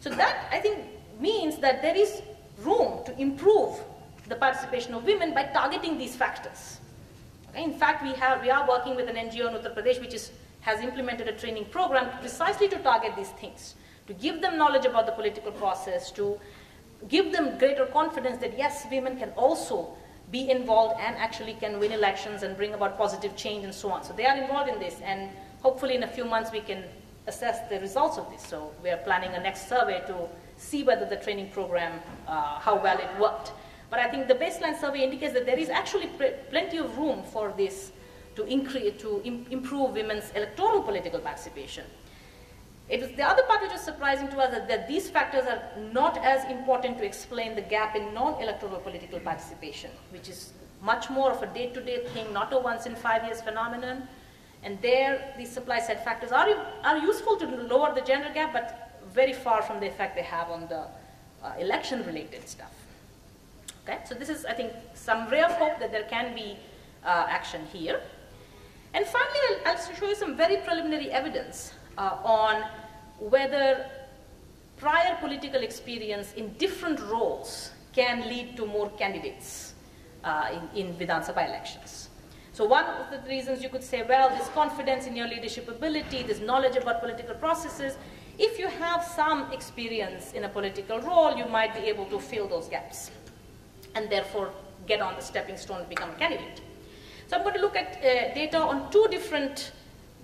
So that, I think, means that there is room to improve the participation of women by targeting these factors. Okay? In fact, we, have, we are working with an NGO in Uttar Pradesh which is, has implemented a training program precisely to target these things to give them knowledge about the political process, to give them greater confidence that yes, women can also be involved and actually can win elections and bring about positive change and so on. So they are involved in this, and hopefully in a few months we can assess the results of this. So we are planning a next survey to see whether the training program, uh, how well it worked. But I think the baseline survey indicates that there is actually plenty of room for this to, increase, to Im improve women's electoral political participation. It was the other part which was surprising to us that, that these factors are not as important to explain the gap in non-electoral political participation, which is much more of a day-to-day -day thing, not a once in five years phenomenon. And there, these supply side factors are, are useful to lower the gender gap, but very far from the effect they have on the uh, election-related stuff. Okay, so this is, I think, some ray of hope that there can be uh, action here. And finally, I'll, I'll show you some very preliminary evidence uh, on whether prior political experience in different roles can lead to more candidates uh, in, in Vidhan Sabha elections. So one of the reasons you could say, well, this confidence in your leadership ability, this knowledge about political processes, if you have some experience in a political role, you might be able to fill those gaps and therefore get on the stepping stone to become a candidate. So I'm going to look at uh, data on two different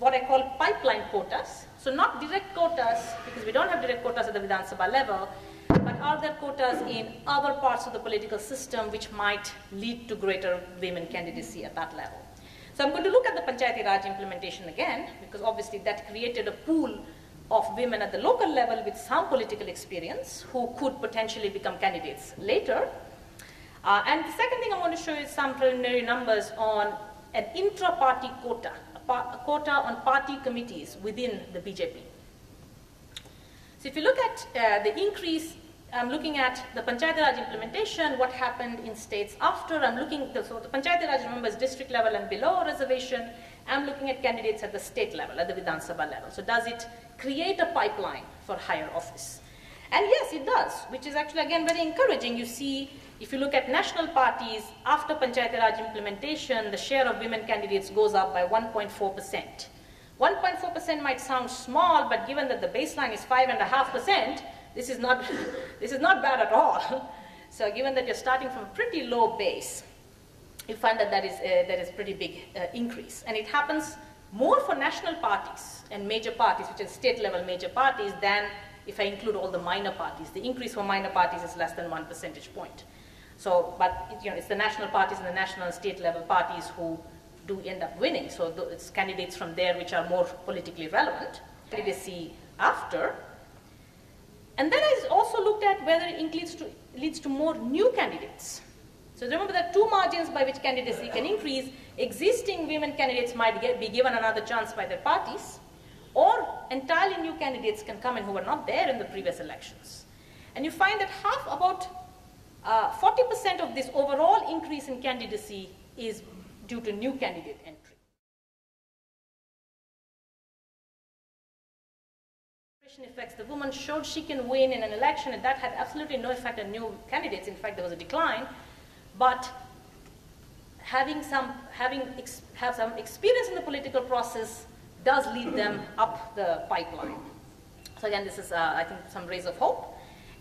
what I call pipeline quotas. So not direct quotas, because we don't have direct quotas at the Vidhan Sabha level, but are there quotas in other parts of the political system which might lead to greater women candidacy at that level? So I'm going to look at the Panchayati Raj implementation again, because obviously that created a pool of women at the local level with some political experience who could potentially become candidates later. Uh, and the second thing I want to show you is some preliminary numbers on an intra-party quota, quota on party committees within the BJP. So if you look at uh, the increase, I'm looking at the Panchayat Raj implementation, what happened in states after. I'm looking, so the Panchayat Raj, remember, is district level and below reservation. I'm looking at candidates at the state level, at the Vidhan Sabha level. So does it create a pipeline for higher office? And yes, it does, which is actually, again, very encouraging. You see, if you look at national parties, after Panchayat Raj implementation, the share of women candidates goes up by 1.4%. 1.4% might sound small, but given that the baseline is 5.5%, this is not, <laughs> this is not bad at all. <laughs> So given that you're starting from a pretty low base, you find that that is, a, that is pretty big uh, increase. And it happens more for national parties and major parties, which are state level major parties, than if I include all the minor parties. The increase for minor parties is less than one percentage point. So, but you know, it's the national parties and the national and state level parties who do end up winning. So it's candidates from there which are more politically relevant. Candidacy after. And then I also looked at whether it leads to, leads to more new candidates. So remember there are two margins by which candidacy can increase. Existing women candidates might get, be given another chance by their parties, or entirely new candidates can come in who were not there in the previous elections. And you find that half, about 40% uh, of this overall increase in candidacy is due to new candidate entry. effects. The woman showed she can win in an election, and that had absolutely no effect on new candidates. In fact, there was a decline. But having some having ex, have some experience in the political process does lead them up the pipeline. So again, this is uh, I think some rays of hope.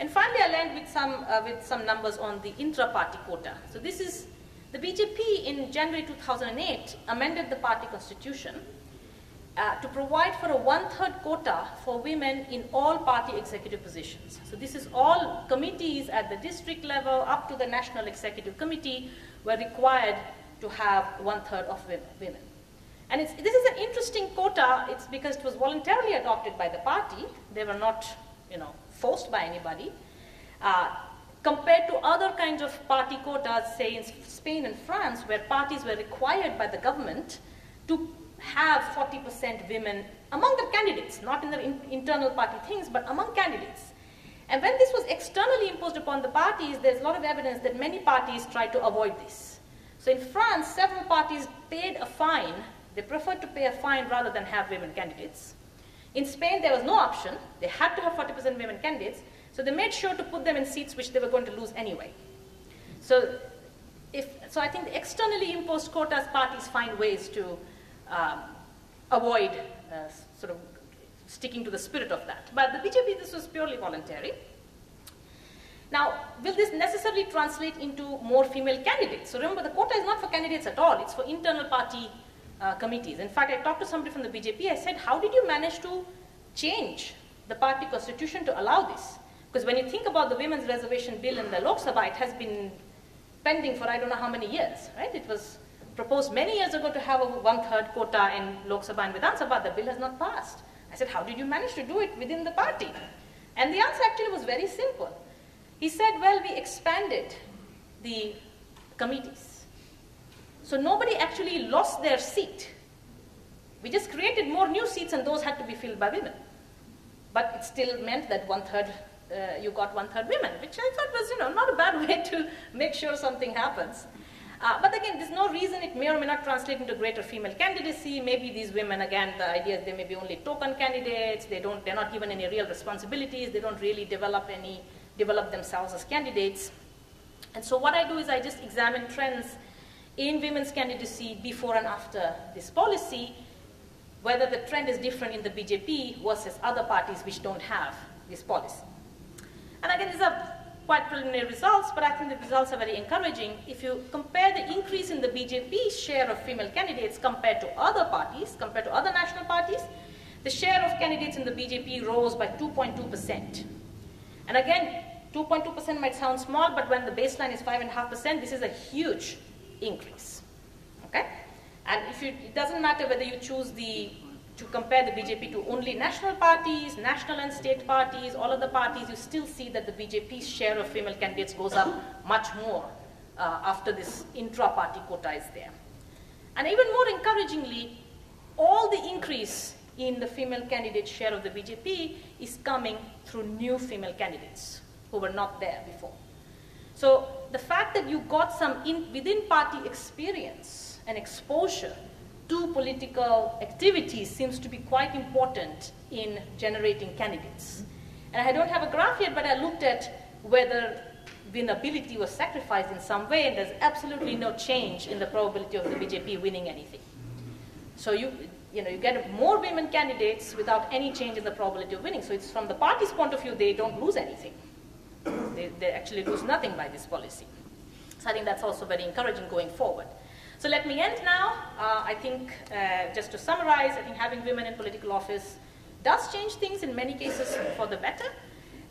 And finally, I land with some uh, with some numbers on the intra-party quota. So this is the BJP in January 2008 amended the party constitution uh, to provide for a one-third quota for women in all party executive positions. So this is all committees at the district level up to the national executive committee were required to have one-third of women. And this is an interesting quota. It's because it was voluntarily adopted by the party. They were not, you know, forced by anybody. Uh, compared to other kinds of party quotas, say in Spain and France, where parties were required by the government to have 40% women among the candidates, not in the in internal party things, but among candidates. And when this was externally imposed upon the parties, there's a lot of evidence that many parties tried to avoid this. So in France, several parties paid a fine. They preferred to pay a fine rather than have women candidates. In Spain, there was no option. They had to have 40% women candidates. So they made sure to put them in seats which they were going to lose anyway. So, if, so I think the externally imposed quotas parties find ways to um, avoid uh, sort of sticking to the spirit of that. But the BJP, this was purely voluntary. Now, will this necessarily translate into more female candidates? So remember, the quota is not for candidates at all. It's for internal party uh, committees. In fact, I talked to somebody from the BJP. I said, how did you manage to change the party constitution to allow this? Because when you think about the women's reservation bill in the Lok Sabha, it has been pending for I don't know how many years, right? It was proposed many years ago to have a one-third quota in Lok Sabha and Vidhan Sabha. The bill has not passed. I said, how did you manage to do it within the party? And the answer actually was very simple. He said, well, we expanded the committees. So nobody actually lost their seat. We just created more new seats and those had to be filled by women. But it still meant that one-third, uh, you got one-third women, which I thought was, you know, not a bad <laughs> way to make sure something happens. Uh, but again, there's no reason it may or may not translate into greater female candidacy. Maybe these women, again, the idea is they may be only token candidates. They don't, they're not given any real responsibilities. They don't really develop any, develop themselves as candidates. And so what I do is I just examine trends in women's candidacy before and after this policy, whether the trend is different in the BJP versus other parties which don't have this policy. And again, these are quite preliminary results, but I think the results are very encouraging. If you compare the increase in the BJP's share of female candidates compared to other parties, compared to other national parties, the share of candidates in the BJP rose by 2.2%. And again, 2.2% might sound small, but when the baseline is 5.5%, this is a huge increase. Okay? And if you, it doesn't matter whether you choose the to compare the BJP to only national parties, national and state parties, all other parties, you still see that the BJP's share of female candidates goes up much more uh, after this intra-party quota is there. And even more encouragingly, all the increase in the female candidate share of the BJP is coming through new female candidates who were not there before. So the fact that you got some in, within party experience and exposure to political activities seems to be quite important in generating candidates. And I don't have a graph yet, but I looked at whether winnability was sacrificed in some way, and there's absolutely no change in the probability of the BJP winning anything. So you, you know, you get more women candidates without any change in the probability of winning. So it's from the party's point of view, they don't lose anything. They, they actually lose nothing by this policy. So I think that's also very encouraging going forward. So let me end now. Uh, I think, uh, just to summarize, I think having women in political office does change things in many cases for the better.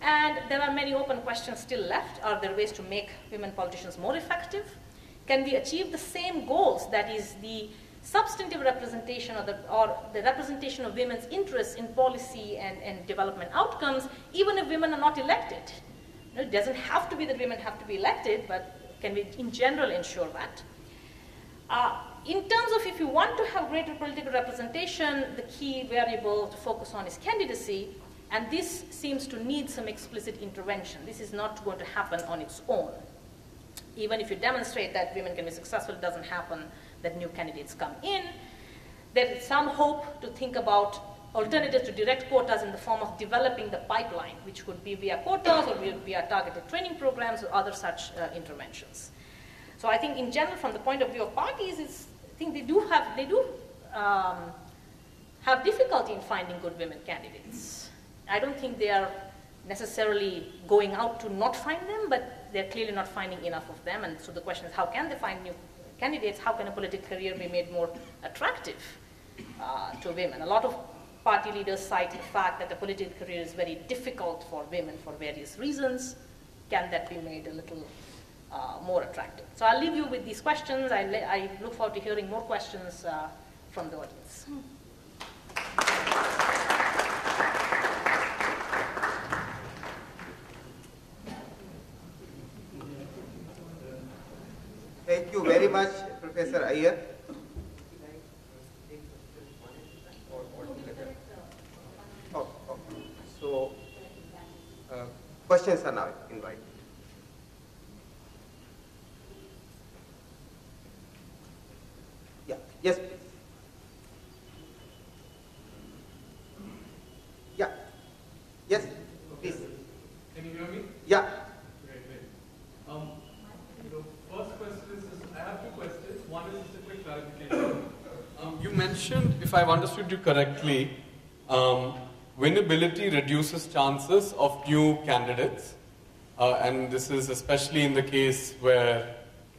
And there are many open questions still left. Are there ways to make women politicians more effective? Can we achieve the same goals, that is, the substantive representation or the, or the representation of women's interests in policy and, and development outcomes, even if women are not elected? It doesn't have to be that women have to be elected, but can we, in general, ensure that? Uh, in terms of if you want to have greater political representation, the key variable to focus on is candidacy. And this seems to need some explicit intervention. This is not going to happen on its own. Even if you demonstrate that women can be successful, it doesn't happen that new candidates come in. There is some hope to think about alternatives to direct quotas in the form of developing the pipeline, which could be via quotas or via targeted training programs or other such uh, interventions. So I think in general, from the point of view of parties, I think they do have, they do um, have difficulty in finding good women candidates. I don't think they are necessarily going out to not find them, but they're clearly not finding enough of them. And so the question is, how can they find new candidates? How can a political career be made more attractive uh, to women? A lot of party leaders cite the fact that the political career is very difficult for women for various reasons. Can that be made a little uh, more attractive? So I'll leave you with these questions. I, I look forward to hearing more questions uh, from the audience. Thank you very much, Professor Iyer. Oh, oh. So, uh, questions are now invited. Yeah, yes, please. Yeah, yes, please. Can you hear me? Yeah, Great, great. Um, the first question is, I have two questions. One is just a quick clarification. Um, you mentioned, if I've understood you correctly, um, winnability reduces chances of new candidates. Uh, and this is especially in the case where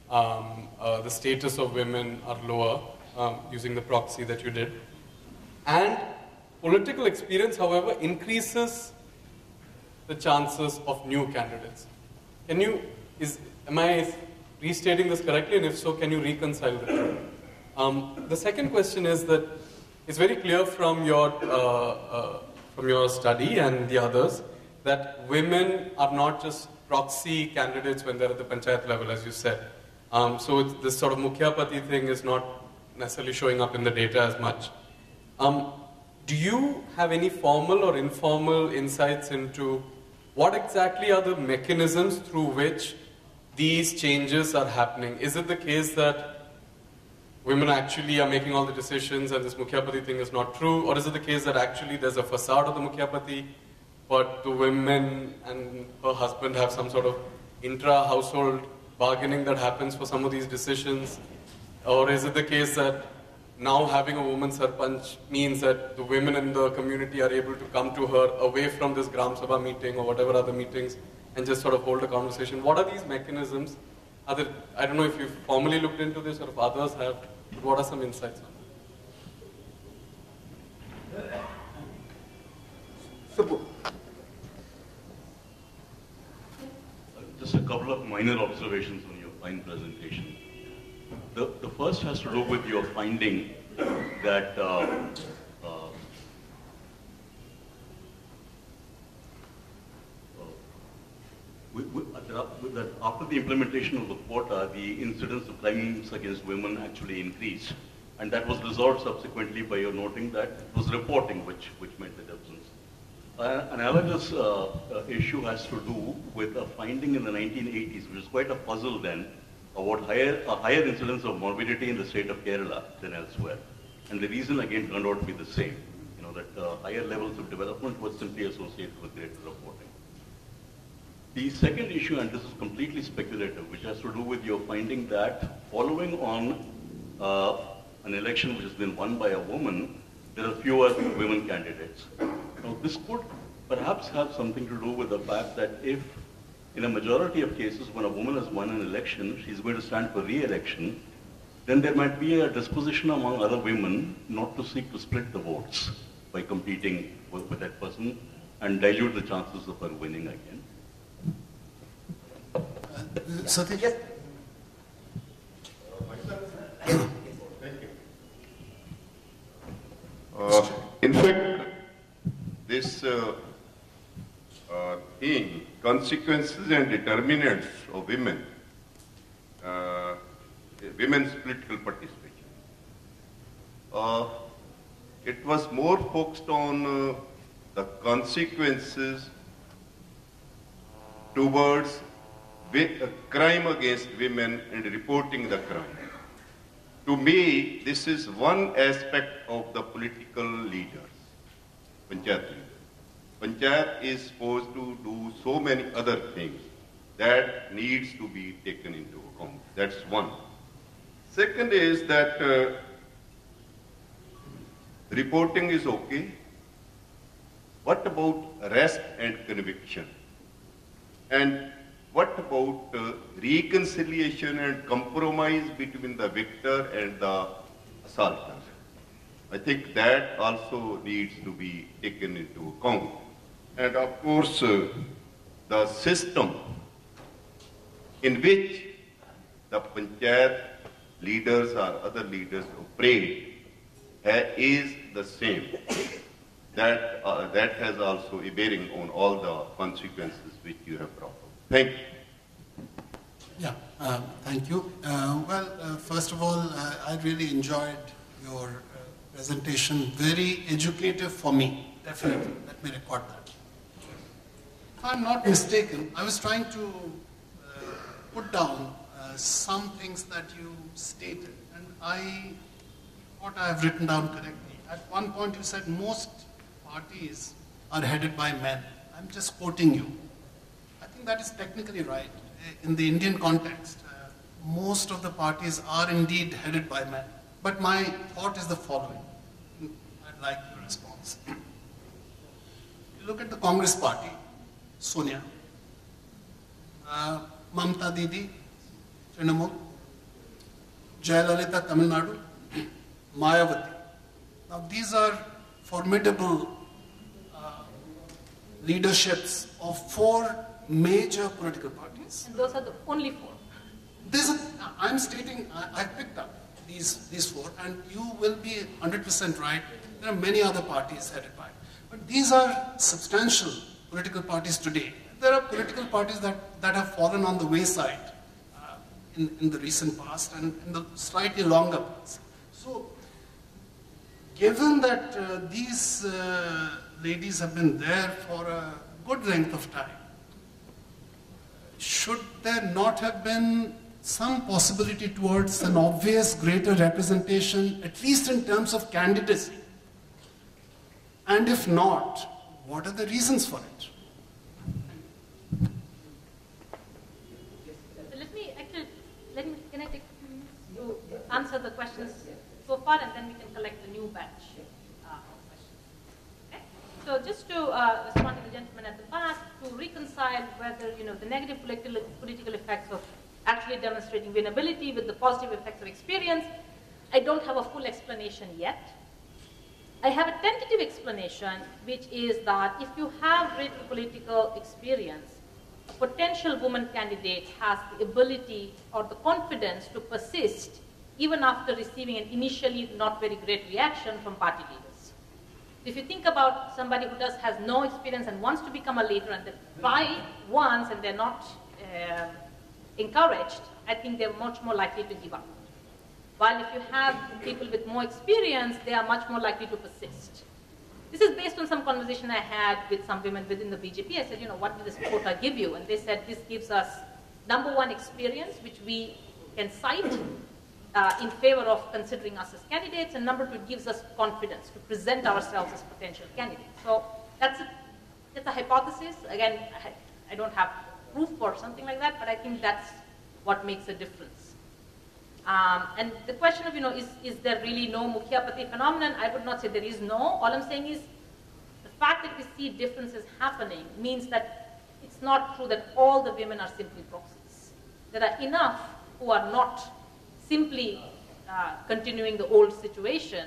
um, uh, the status of women are lower, um, using the proxy that you did. And political experience, however, increases the chances of new candidates. Can you, is, am I restating this correctly? And if so, can you reconcile the two? Um, the second question is that it's very clear from your, uh, uh, from your study and the others that women are not just proxy candidates when they're at the panchayat level, as you said. Um, so this sort of mukhyapati thing is not necessarily showing up in the data as much. Um, do you have any formal or informal insights into what exactly are the mechanisms through which these changes are happening? Is it the case that women actually are making all the decisions and this Mukhyapati thing is not true? Or is it the case that actually there's a facade of the Mukhyapati, but the women and her husband have some sort of intra household bargaining that happens for some of these decisions? Or is it the case that now having a woman sarpanch means that the women in the community are able to come to her away from this Gram Sabha meeting or whatever other meetings and just sort of hold a conversation? What are these mechanisms? Are there, I don't know if you've formally looked into this or if others have. but What are some insights on it? Subbu. Just a couple of minor observations on your fine presentation. the, the first has to do with your finding that uh, uh, that after the implementation of the quota, the incidence of crimes against women actually increased. And that was resolved subsequently by your noting that it was reporting which, which made the difference. Uh, an analogous uh, uh, issue has to do with a finding in the 1980s, which was quite a puzzle then, about higher, a higher incidence of morbidity in the state of Kerala than elsewhere. And the reason again turned out to be the same, you know, that uh, higher levels of development was simply associated with greater reporting. The second issue, and this is completely speculative, which has to do with your finding that following on uh, an election which has been won by a woman, there are fewer women candidates. Now, this could perhaps have something to do with the fact that if, in a majority of cases, when a woman has won an election, she's going to stand for re-election, then there might be a disposition among other women not to seek to split the votes by competing with, with that person and dilute the chances of her winning again. Satish? Yes. Uh, in fact, this uh, uh, thing, consequences and determinants of women, uh, women's political participation, uh, it was more focused on uh, the consequences towards crime against women and reporting the crime. To me, this is one aspect of the political leaders, panchayat leaders. Panchayat is supposed to do so many other things that needs to be taken into account. That's one. Second is that uh, reporting is okay. What about arrest and conviction? And what about uh, reconciliation and compromise between the victor and the assaulter? I think that also needs to be taken into account. And of course, uh, the system in which the panchayat leaders or other leaders operate is the same. That, uh, that has also a bearing on all the consequences which you have brought. Thank you. Yeah, uh, thank you. Uh, well, uh, first of all, uh, I really enjoyed your uh, presentation. Very educative for me, definitely. Let me record that. If I'm not mistaken, I was trying to uh, put down uh, some things that you stated, and I thought I have written down correctly. At one point, you said most parties are headed by men. I'm just quoting you. Think that is technically right. In the Indian context, uh, most of the parties are indeed headed by men. But my thought is the following. I'd like your response. You look at the Congress party, Sonia, uh, Mamta Didi, Trinamool, Jayalalitha, Tamil Nadu, Mayawati. Now these are formidable uh, leaderships of four major political parties. And those are the only four. This is, I'm stating, I, I picked up these, these four, and you will be 100% right. There are many other parties headed by. But these are substantial political parties today. There are political parties that, that have fallen on the wayside uh, in, in the recent past and in the slightly longer past. So, given that uh, these uh, ladies have been there for a good length of time, should there not have been some possibility towards an obvious greater representation, at least in terms of candidacy? And if not, what are the reasons for it? So let me actually, let me, can I take to answer the questions so far and then we can collect the new batch uh, of questions. Okay? So just to uh, respond to the gentleman at the back, to reconcile whether, you know, the negative political, political effects of actually demonstrating winnability with the positive effects of experience, I don't have a full explanation yet. I have a tentative explanation, which is that if you have greater political experience, a potential woman candidate has the ability or the confidence to persist even after receiving an initially not very great reaction from party leaders. If you think about somebody who does has no experience and wants to become a leader and they try once and they're not uh, encouraged, I think they're much more likely to give up. While if you have people with more experience, they are much more likely to persist. This is based on some conversation I had with some women within the BJP. I said, you know, what did this quota give you? And they said, this gives us number one experience, which we can cite uh, in favor of considering us as candidates, and number two, it gives us confidence to present ourselves as potential candidates. So that's a, that's a hypothesis. Again, I, I don't have proof or something like that, but I think that's what makes a difference. Um, and the question of, you know, is, is there really no Mukhiapati phenomenon? I would not say there is no. All I'm saying is the fact that we see differences happening means that it's not true that all the women are simply proxies. There are enough who are not simply uh, continuing the old situation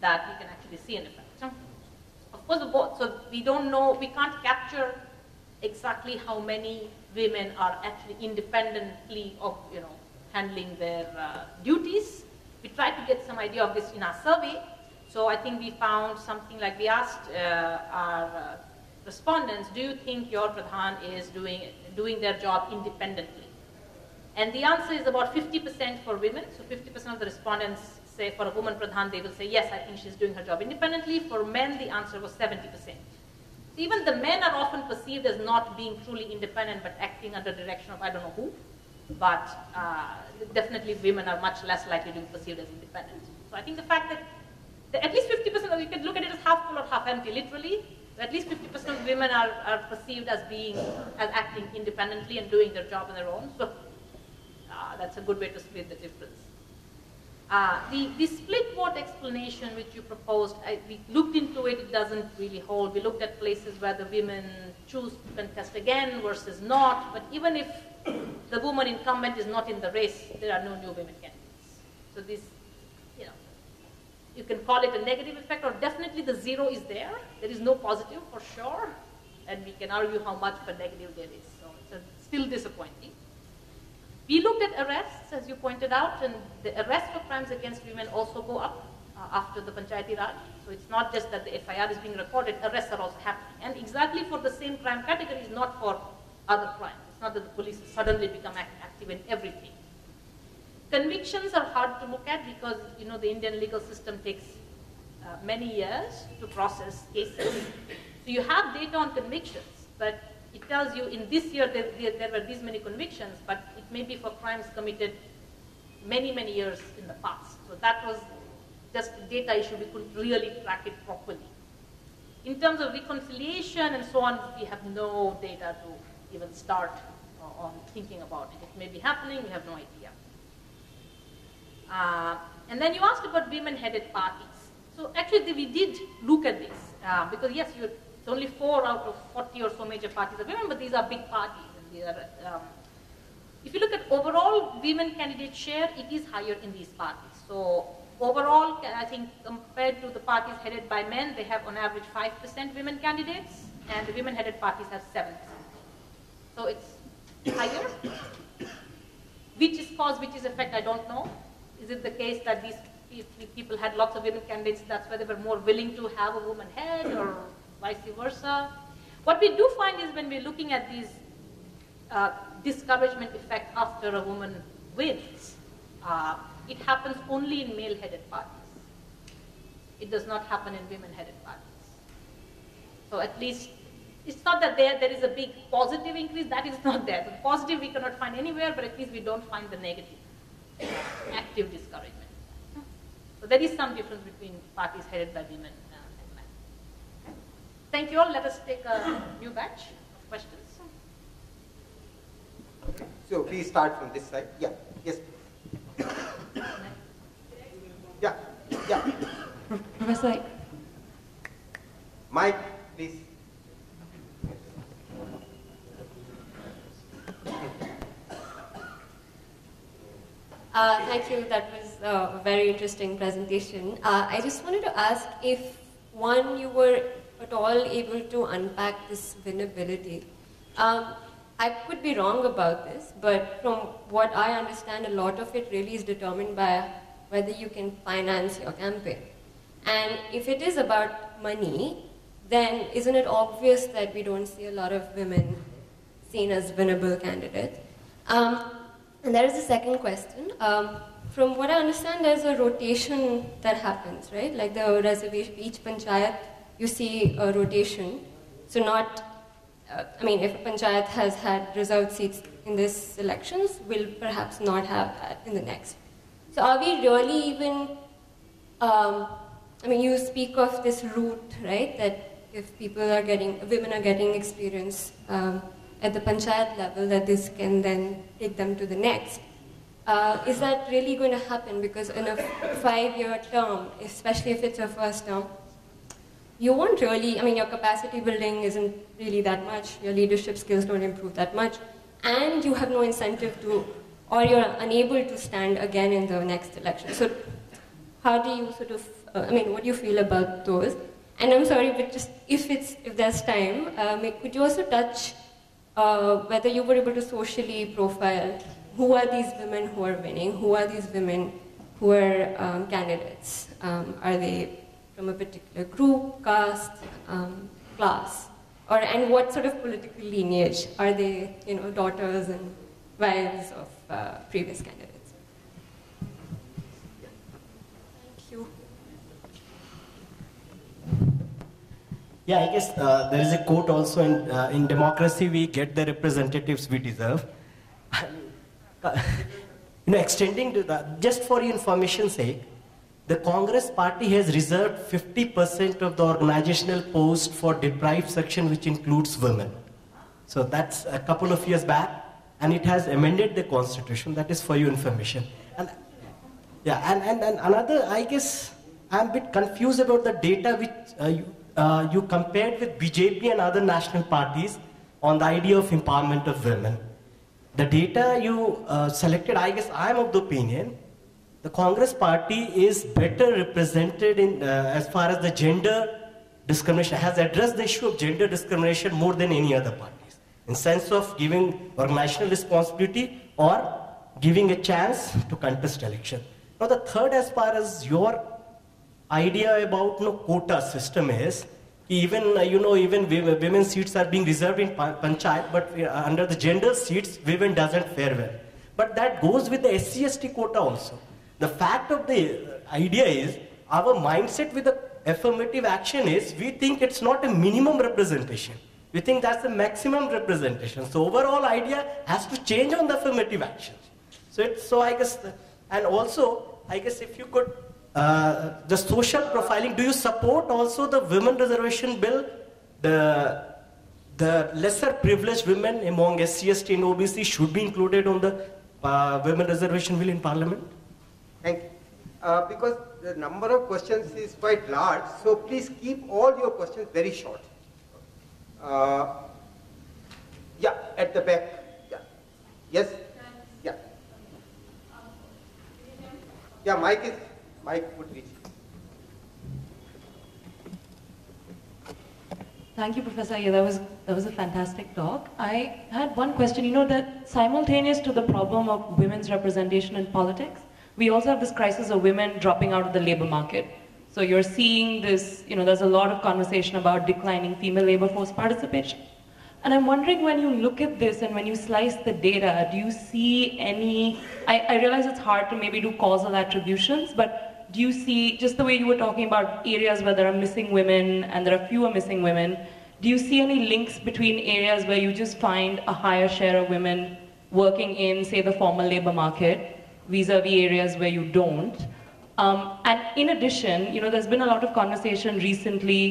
that we can actually see an effect. Of course, so we don't know, we can't capture exactly how many women are actually independently of, you know, handling their uh, duties. We tried to get some idea of this in our survey. So I think we found something like we asked uh, our uh, respondents, do you think your Pradhan is doing, doing their job independently? And the answer is about 50% for women. So 50% of the respondents say for a woman Pradhan, they will say, yes, I think she's doing her job independently. For men, the answer was 70%. So even the men are often perceived as not being truly independent, but acting under direction of I don't know who but uh, definitely women are much less likely to be perceived as independent. So I think the fact that the, at least 50% of, you can look at it as half full or half empty, literally, at least 50% of women are, are perceived as being, as acting independently and doing their job on their own. So that's a good way to split the difference. Uh, the, the split vote explanation which you proposed, I, we looked into it, it doesn't really hold. We looked at places where the women choose to contest again versus not, but even if the woman incumbent is not in the race, there are no new women candidates. So this, you know, you can call it a negative effect or definitely the zero is there. There is no positive for sure. And we can argue how much of a negative there is. So it's still disappointing. We looked at arrests, as you pointed out, and the arrests for crimes against women also go up uh, after the Panchayati Raj. So it's not just that the FIR is being recorded, arrests are also happening. And exactly for the same crime categories, not for other crimes It's not that the police suddenly become active in everything. Convictions are hard to look at because you know the Indian legal system takes uh, many years to process cases. So you have data on convictions, but it tells you in this year there, there, there were these many convictions, but it may be for crimes committed many, many years in the past. So that was just a data issue. We couldn't really track it properly. In terms of reconciliation and so on, we have no data to even start on thinking about it. It may be happening, we have no idea. Uh, and then you asked about women-headed parties. So actually we did look at this, uh, because yes, it's only four out of 40 or so major parties are women, but these are big parties. And are, um, if you look at overall women candidate share, it is higher in these parties. So overall, I think compared to the parties headed by men, they have on average 5% women candidates, and the women-headed parties have 7%. So it's higher. Which is cause, which is effect, I don't know. Is it the case that these people had lots of women candidates, that's why they were more willing to have a woman head, or vice versa? What we do find is when we're looking at these uh, discouragement effect after a woman wins, uh, it happens only in male-headed parties. It does not happen in women-headed parties. So at least it's not that there, there is a big positive increase, that is <laughs> not there. The positive we cannot find anywhere, but at least we don't find the negative, <coughs> active discouragement. So there is some difference between parties headed by women uh, and men. Thank you all. Let us take a <coughs> new batch of questions. So please start from this side. Yeah. Yes. Yeah. Yeah. Professor. Mike, please. Uh, thank you. That was a very interesting presentation. Uh, I just wanted to ask if, one, you were at all able to unpack this winnability. Um, I could be wrong about this, but from what I understand, a lot of it really is determined by whether you can finance your campaign. And if it is about money, then isn't it obvious that we don't see a lot of women seen as winnable candidates? Um, and there is a second question. Um, from what I understand, there's a rotation that happens, right? Like the reservation, each panchayat, you see a rotation. So not, uh, I mean, if a panchayat has had reserved seats in this elections, we'll perhaps not have that in the next. So are we really even, um, I mean, you speak of this route, right? That if people are getting, women are getting experience um, at the panchayat level, that this can then take them to the next. Uh, is that really going to happen? Because in a five-year term, especially if it's a first term, you won't really, I mean, your capacity building isn't really that much, your leadership skills don't improve that much, and you have no incentive to, or you're unable to stand again in the next election. So how do you sort of, uh, I mean, what do you feel about those? And I'm sorry, but just if it's, if there's time, um, could you also touch uh, whether you were able to socially profile who are these women who are winning? Who are these women who are um, candidates? Um, are they from a particular group, caste, um, class? Or, and what sort of political lineage? Are they, you know, daughters and wives of uh, previous candidates? Thank you. Yeah, I guess uh, there is a quote also in, uh, in democracy we get the representatives we deserve. <laughs> you know, extending to that, just for your information's sake, the Congress party has reserved 50% of the organizational post for deprived section, which includes women. So that's a couple of years back, and it has amended the constitution. That is for your information. And yeah, and, and, and another, I guess, I'm a bit confused about the data which uh, you, uh, you compared with BJP and other national parties on the idea of empowerment of women. The data you uh, selected, I guess I'm of the opinion, the Congress party is better represented in, uh, as far as the gender discrimination, has addressed the issue of gender discrimination more than any other parties. In sense of giving organizational responsibility or giving a chance to contest election. Now the third as far as your idea about you know, quota system is, even uh, you know even women seats are being reserved in panchayat but uh, under the gender seats women doesn't fare well but that goes with the SC/ST quota also the fact of the idea is our mindset with the affirmative action is we think it's not a minimum representation we think that's the maximum representation so overall idea has to change on the affirmative action so it's so i guess and also i guess if you could uh, the social profiling, do you support also the women reservation bill? The, the lesser privileged women among SC, ST and OBC should be included on the uh, women reservation bill in parliament? Thank you. Uh, because the number of questions is quite large, so please keep all your questions very short. Uh, yeah, at the back. Yeah. Yes? Yeah. Yeah, Mike is Mike would reach. Thank you, Professor Yeah, That was, that was a fantastic talk. I had one question. You know that simultaneous to the problem of women's representation in politics, we also have this crisis of women dropping out of the labor market. So you're seeing this, you know, there's a lot of conversation about declining female labor force participation. And I'm wondering when you look at this and when you slice the data, do you see any, I, I realize it's hard to maybe do causal attributions, but do you see, just the way you were talking about areas where there are missing women and there are fewer missing women, do you see any links between areas where you just find a higher share of women working in, say, the formal labor market, vis-a-vis -vis areas where you don't? Um, and in addition, you know, there's been a lot of conversation recently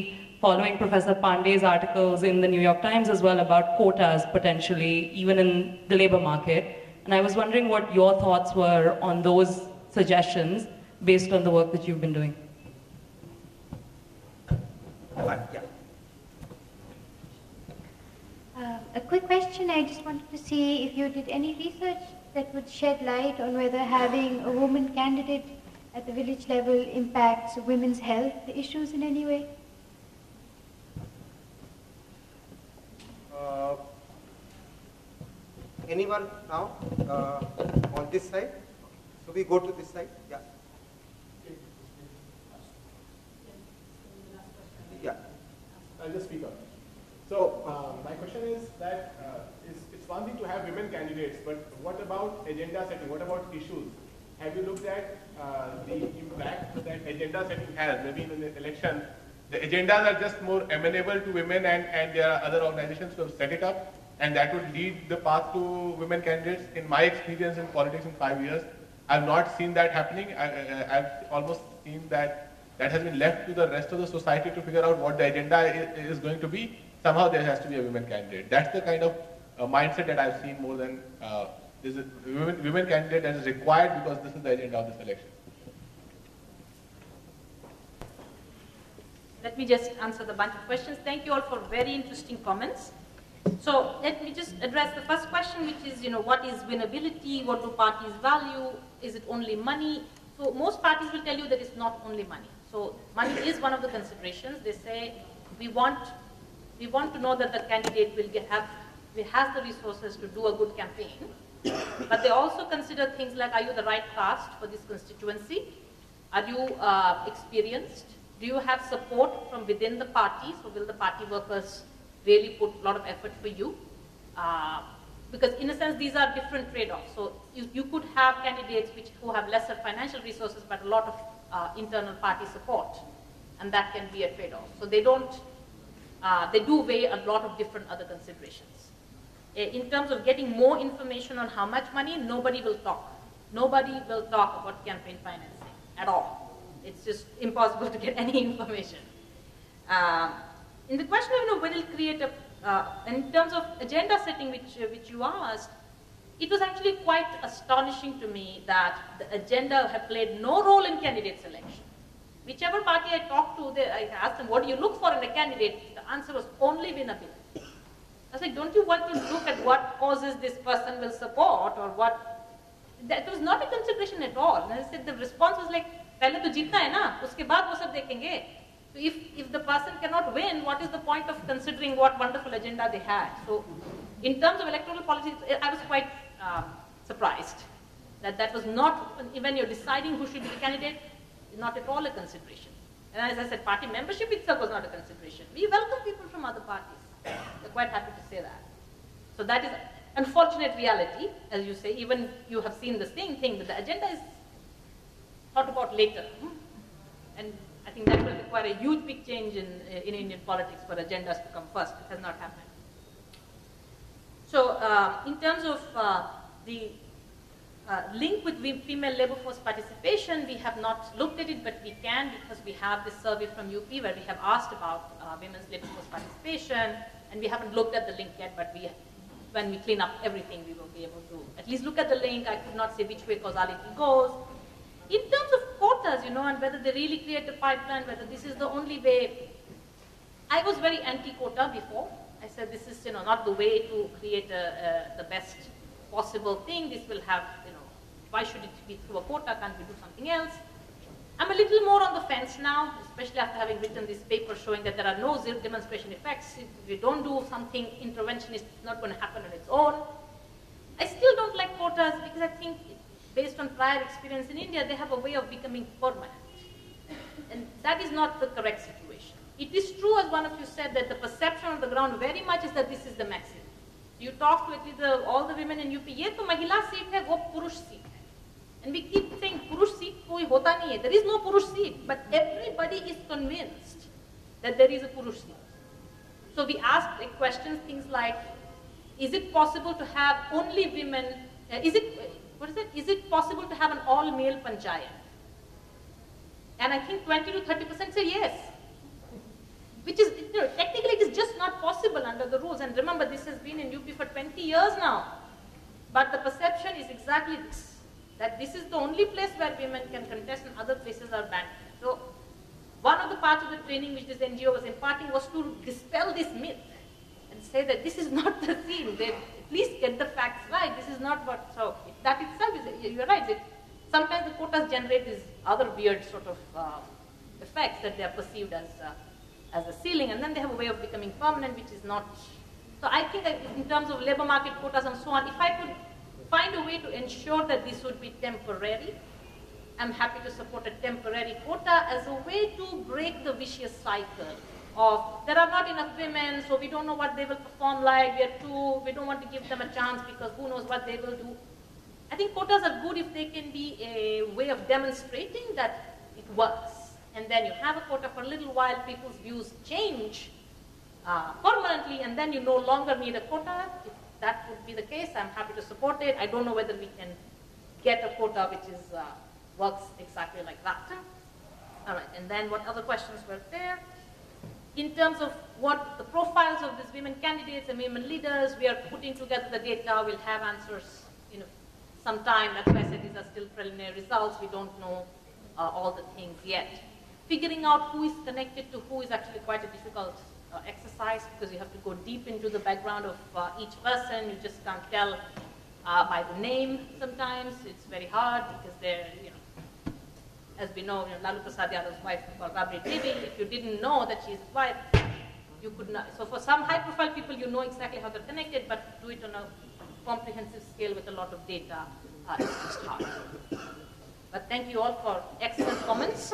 following Professor Pande's articles in the New York Times as well about quotas potentially, even in the labor market. And I was wondering what your thoughts were on those suggestions based on the work that you've been doing. Uh, a quick question. I just wanted to see if you did any research that would shed light on whether having a woman candidate at the village level impacts women's health issues in any way. Uh, anyone now uh, on this side? So we go to this side. Yeah. Yeah. I'll just speak up. So uh, my question is that uh, it's, it's one thing to have women candidates, but what about agenda setting? What about issues? Have you looked at uh, the impact that agenda setting has? Maybe in an election, the agendas are just more amenable to women and, and there are other organizations who have set it up and that would lead the path to women candidates. In my experience in politics in five years, I've not seen that happening. I, have almost seen that that has been left to the rest of the society to figure out what the agenda is, is going to be. Somehow there has to be a women candidate. That's the kind of uh, mindset that I've seen more than uh, this is women, women candidate is required because this is the agenda of this election. Let me just answer the bunch of questions. Thank you all for very interesting comments. So let me just address the first question, which is, you know, what is winnability? What do parties value? Is it only money? So most parties will tell you that it's not only money. So money is one of the considerations. They say we want, we want to know that the candidate will have, has the resources to do a good campaign. but they also consider things like, are you the right caste for this constituency? Are you uh, experienced? Do you have support from within the party? So will the party workers really put a lot of effort for you? Uh, because in a sense, these are different trade-offs. So you, you could have candidates which, who have lesser financial resources, but a lot of uh, internal party support. And that can be a trade-off. So they don't, uh, they do weigh a lot of different other considerations. Uh, in terms of getting more information on how much money, nobody will talk. Nobody will talk about campaign financing at all. It's just impossible <laughs> to get any information. Uh, in the question of you know, when it'll create a, uh, in terms of agenda setting which, uh, which you asked, it was actually quite astonishing to me that the agenda had played no role in candidate selection. Whichever party I talked to, they, I asked them, what do you look for in a candidate? The answer was only winnability. I was like, don't you want to look at what causes this person will support or what? That was not a consideration at all. And I said, the response was like, पहले तो जीतना है ना उसके बाद वो सब देखेंगे so if, if the person cannot win, what is the point of considering what wonderful agenda they had? So in terms of electoral policy, I was quite uh, surprised that that was not, when you're deciding who should be the candidate, not at all a consideration. And as I said, party membership itself was not a consideration. We welcome people from other parties. we're quite happy to say that. So that is unfortunate reality, as you say, even you have seen the same thing, that the agenda is thought about later. And I think that will require a huge big change in, in Indian politics for agendas to come first. It has not happened. So uh, in terms of uh, the uh, link with female labor force participation, we have not looked at it, but we can because we have this survey from UP where we have asked about uh, women's labor force participation, and we haven't looked at the link yet, but we, when we clean up everything, we will be able to at least look at the link. I could not say which way causality goes, in terms of quotas, you know, and whether they really create a pipeline, whether this is the only way, I was very anti-quota before. I said this is, you know, not the way to create a, a, the best possible thing. This will have, why should it be through a quota? Can't we do something else? I'm a little more on the fence now, especially after having written this paper showing that there are no zero demonstration effects. If we don't do something interventionist, it's not going to happen on its own. I still don't like quotas because I think, based on prior experience in India, they have a way of becoming permanent. And that is not the correct situation. It is true, as one of you said, that the perception on the ground very much is that this is the maximum. You talk to all the women in UP, ye to mahila seat hai, wo purush seat and we keep saying purush seat koi hota nahi hai. There is no purush but everybody is convinced that there is a purush. So we ask like, questions, things like, is it possible to have only women, uh, is it, what is it? Is it possible to have an all-male panchayat? And I think 20 to 30% say yes. Which is, you know, technically it is just not possible under the rules. And remember, this has been in UP for 20 years now. But the perception is exactly this, that this is the only place where women can contest and other places are banned. So one of the parts of the training which this NGO was imparting was to dispel this myth and say that this is not the scene. They at least get the facts right. This is not what, so that itself is, you're right, it, sometimes the quotas generate these other weird sort of uh, effects that they are perceived as, uh, as a ceiling, and then they have a way of becoming permanent, which is not So I think in terms of labor market quotas and so on, if I could find a way to ensure that this would be temporary, I'm happy to support a temporary quota as a way to break the vicious cycle of there are not enough women, so we don't know what they will perform like, we are too, we don't want to give them a chance because who knows what they will do. I think quotas are good if they can be a way of demonstrating that it works. And then you have a quota for a little while, people's views change uh, permanently, and then you no longer need a quota. If that would be the case, I'm happy to support it. I don't know whether we can get a quota which is uh, works exactly like that. All right, and then what other questions were there? In terms of what the profiles of these women candidates and women leaders, we are putting together the data. We'll have answers in some time. That's why I said these are still preliminary results. We don't know uh, all the things yet. Figuring out who is connected to who is actually quite a difficult uh, exercise because you have to go deep into the background of uh, each person. You just can't tell uh, by the name sometimes. It's very hard because they're, you know, as we know, you know Lalu Prasad Yadav's wife called Rabri Devi. If you didn't know that she's his wife, you could not. So for some high-profile people, you know exactly how they're connected, but do it on a comprehensive scale with a lot of data, uh, it's just hard. But thank you all for excellent comments.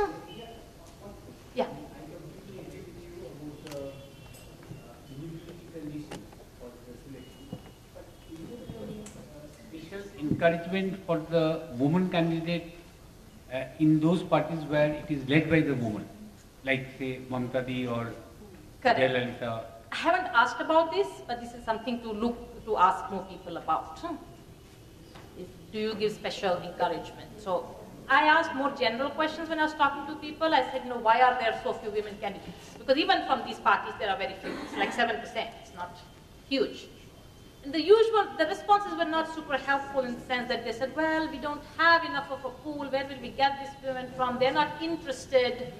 Yeah. Encouragement for the woman candidate uh, in those parties where it is led by the woman, like say Mamta Di or. Jayalalitha. I haven't asked about this, but this is something to look to ask more people about. Do you give special encouragement? So I asked more general questions when I was talking to people. I said, you know, why are there so few women candidates? Because even from these parties, there are very few. It's like 7%. It's not huge. The usual, the responses were not super helpful in the sense that they said, well, we don't have enough of a pool. Where will we get these women from? They're not interested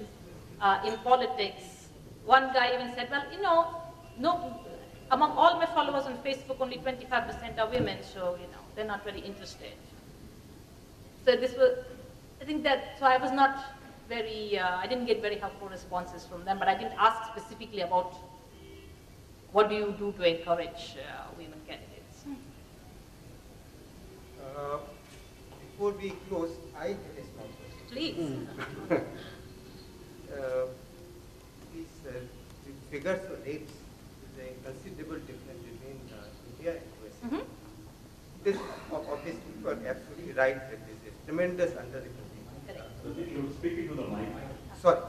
uh, in politics. One guy even said, well, you know, no, among all my followers on Facebook, only 25% are women, so, you know, they're not very interested. So this was, I think that, so I was not very, uh, I didn't get very helpful responses from them, but I didn't ask specifically about what do you do to encourage uh, women candidates. Uh, before we close, I have a small question. Please. <laughs> uh, these uh, the figures of rapes is a considerable difference between uh, India and US. Mm -hmm. This obviously you are absolutely right that this is tremendous underrepresentation. You're speaking to the mic. Sorry.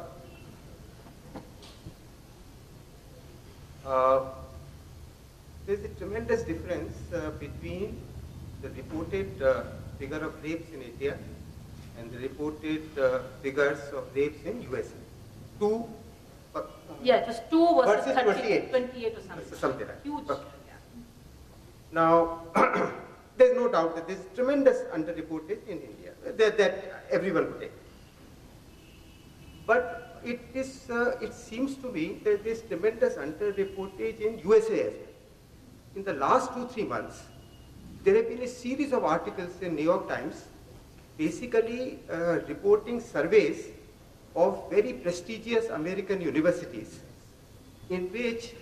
Uh, there's a tremendous difference uh, between the reported uh, figure of rapes in India and the reported uh, figures of rapes in USA. Two. Uh, yeah, it was two versus, versus 30, 28. 28 or something. Something like Huge. Okay. Now, <clears throat> there's no doubt that there's tremendous underreported in India that, that everyone would take. But it is, uh, it seems to me that there's tremendous underreportage in USA as well. In the last two, three months, there have been a series of articles in New York Times basically uh, reporting surveys of very prestigious American universities in which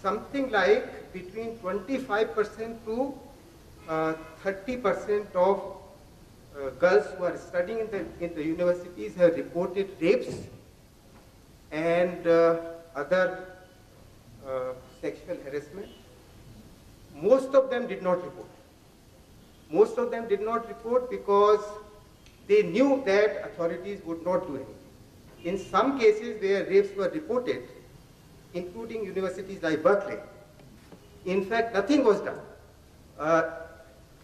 something like between 25% to 30% uh, of uh, girls who are studying in the, in the universities have reported rapes and uh, other uh, sexual harassment. Most of them did not report. Most of them did not report because they knew that authorities would not do anything. In some cases where rapes were reported, including universities like Berkeley, in fact, nothing was done. Uh,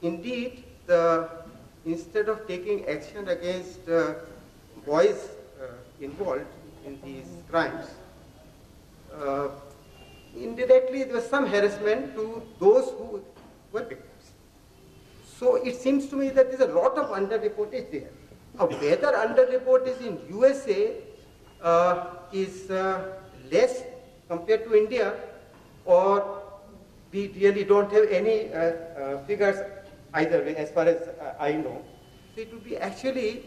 indeed, the instead of taking action against uh, boys uh, involved in these crimes, uh, indirectly there was some harassment to those who were victims. So it seems to me that there's a lot of underreportage there. Now, whether underreportage in USA uh, is uh, less compared to India, or we really don't have any uh, figures either way, as far as uh, I know. So it would be actually,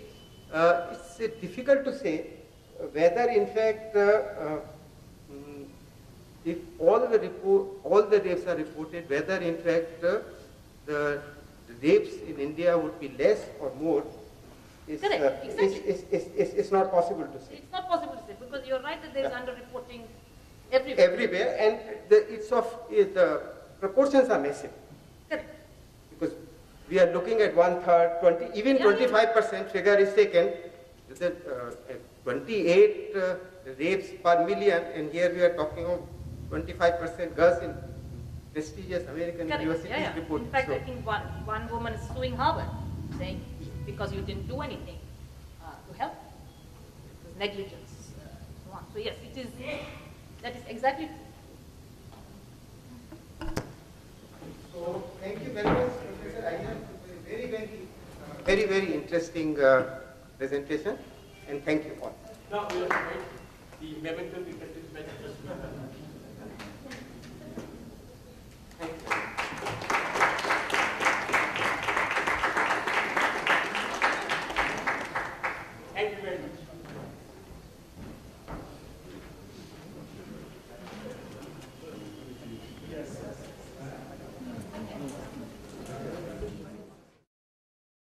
uh, it's difficult to say whether in fact uh, if all the report, all the rapes are reported, whether in fact uh, the, rapes in India would be less or more, is, Correct, uh, is, exactly. is, is, is, is not possible to say. It's not possible to say because you're right that there is underreporting everywhere. Everywhere, and the, it's of, uh, the proportions are massive. Correct. Because we are looking at one third, 20, even Yeah, yeah. 25% figure is taken, the, uh, 28 uh, rapes per million, and here we are talking of 25% girls in prestigious American Correct. universities Yeah, yeah. report. In fact, So- I think one, one woman is suing Harvard, saying because you didn't do anything uh, to help. It was negligence. Uh, so, on. so yes, it is. That is exactly. So thank you very much, Professor Iyer, for a very, very, uh, very, very interesting uh, presentation, and thank you all. Now, we have to wait the memento because it's meant to Thank you.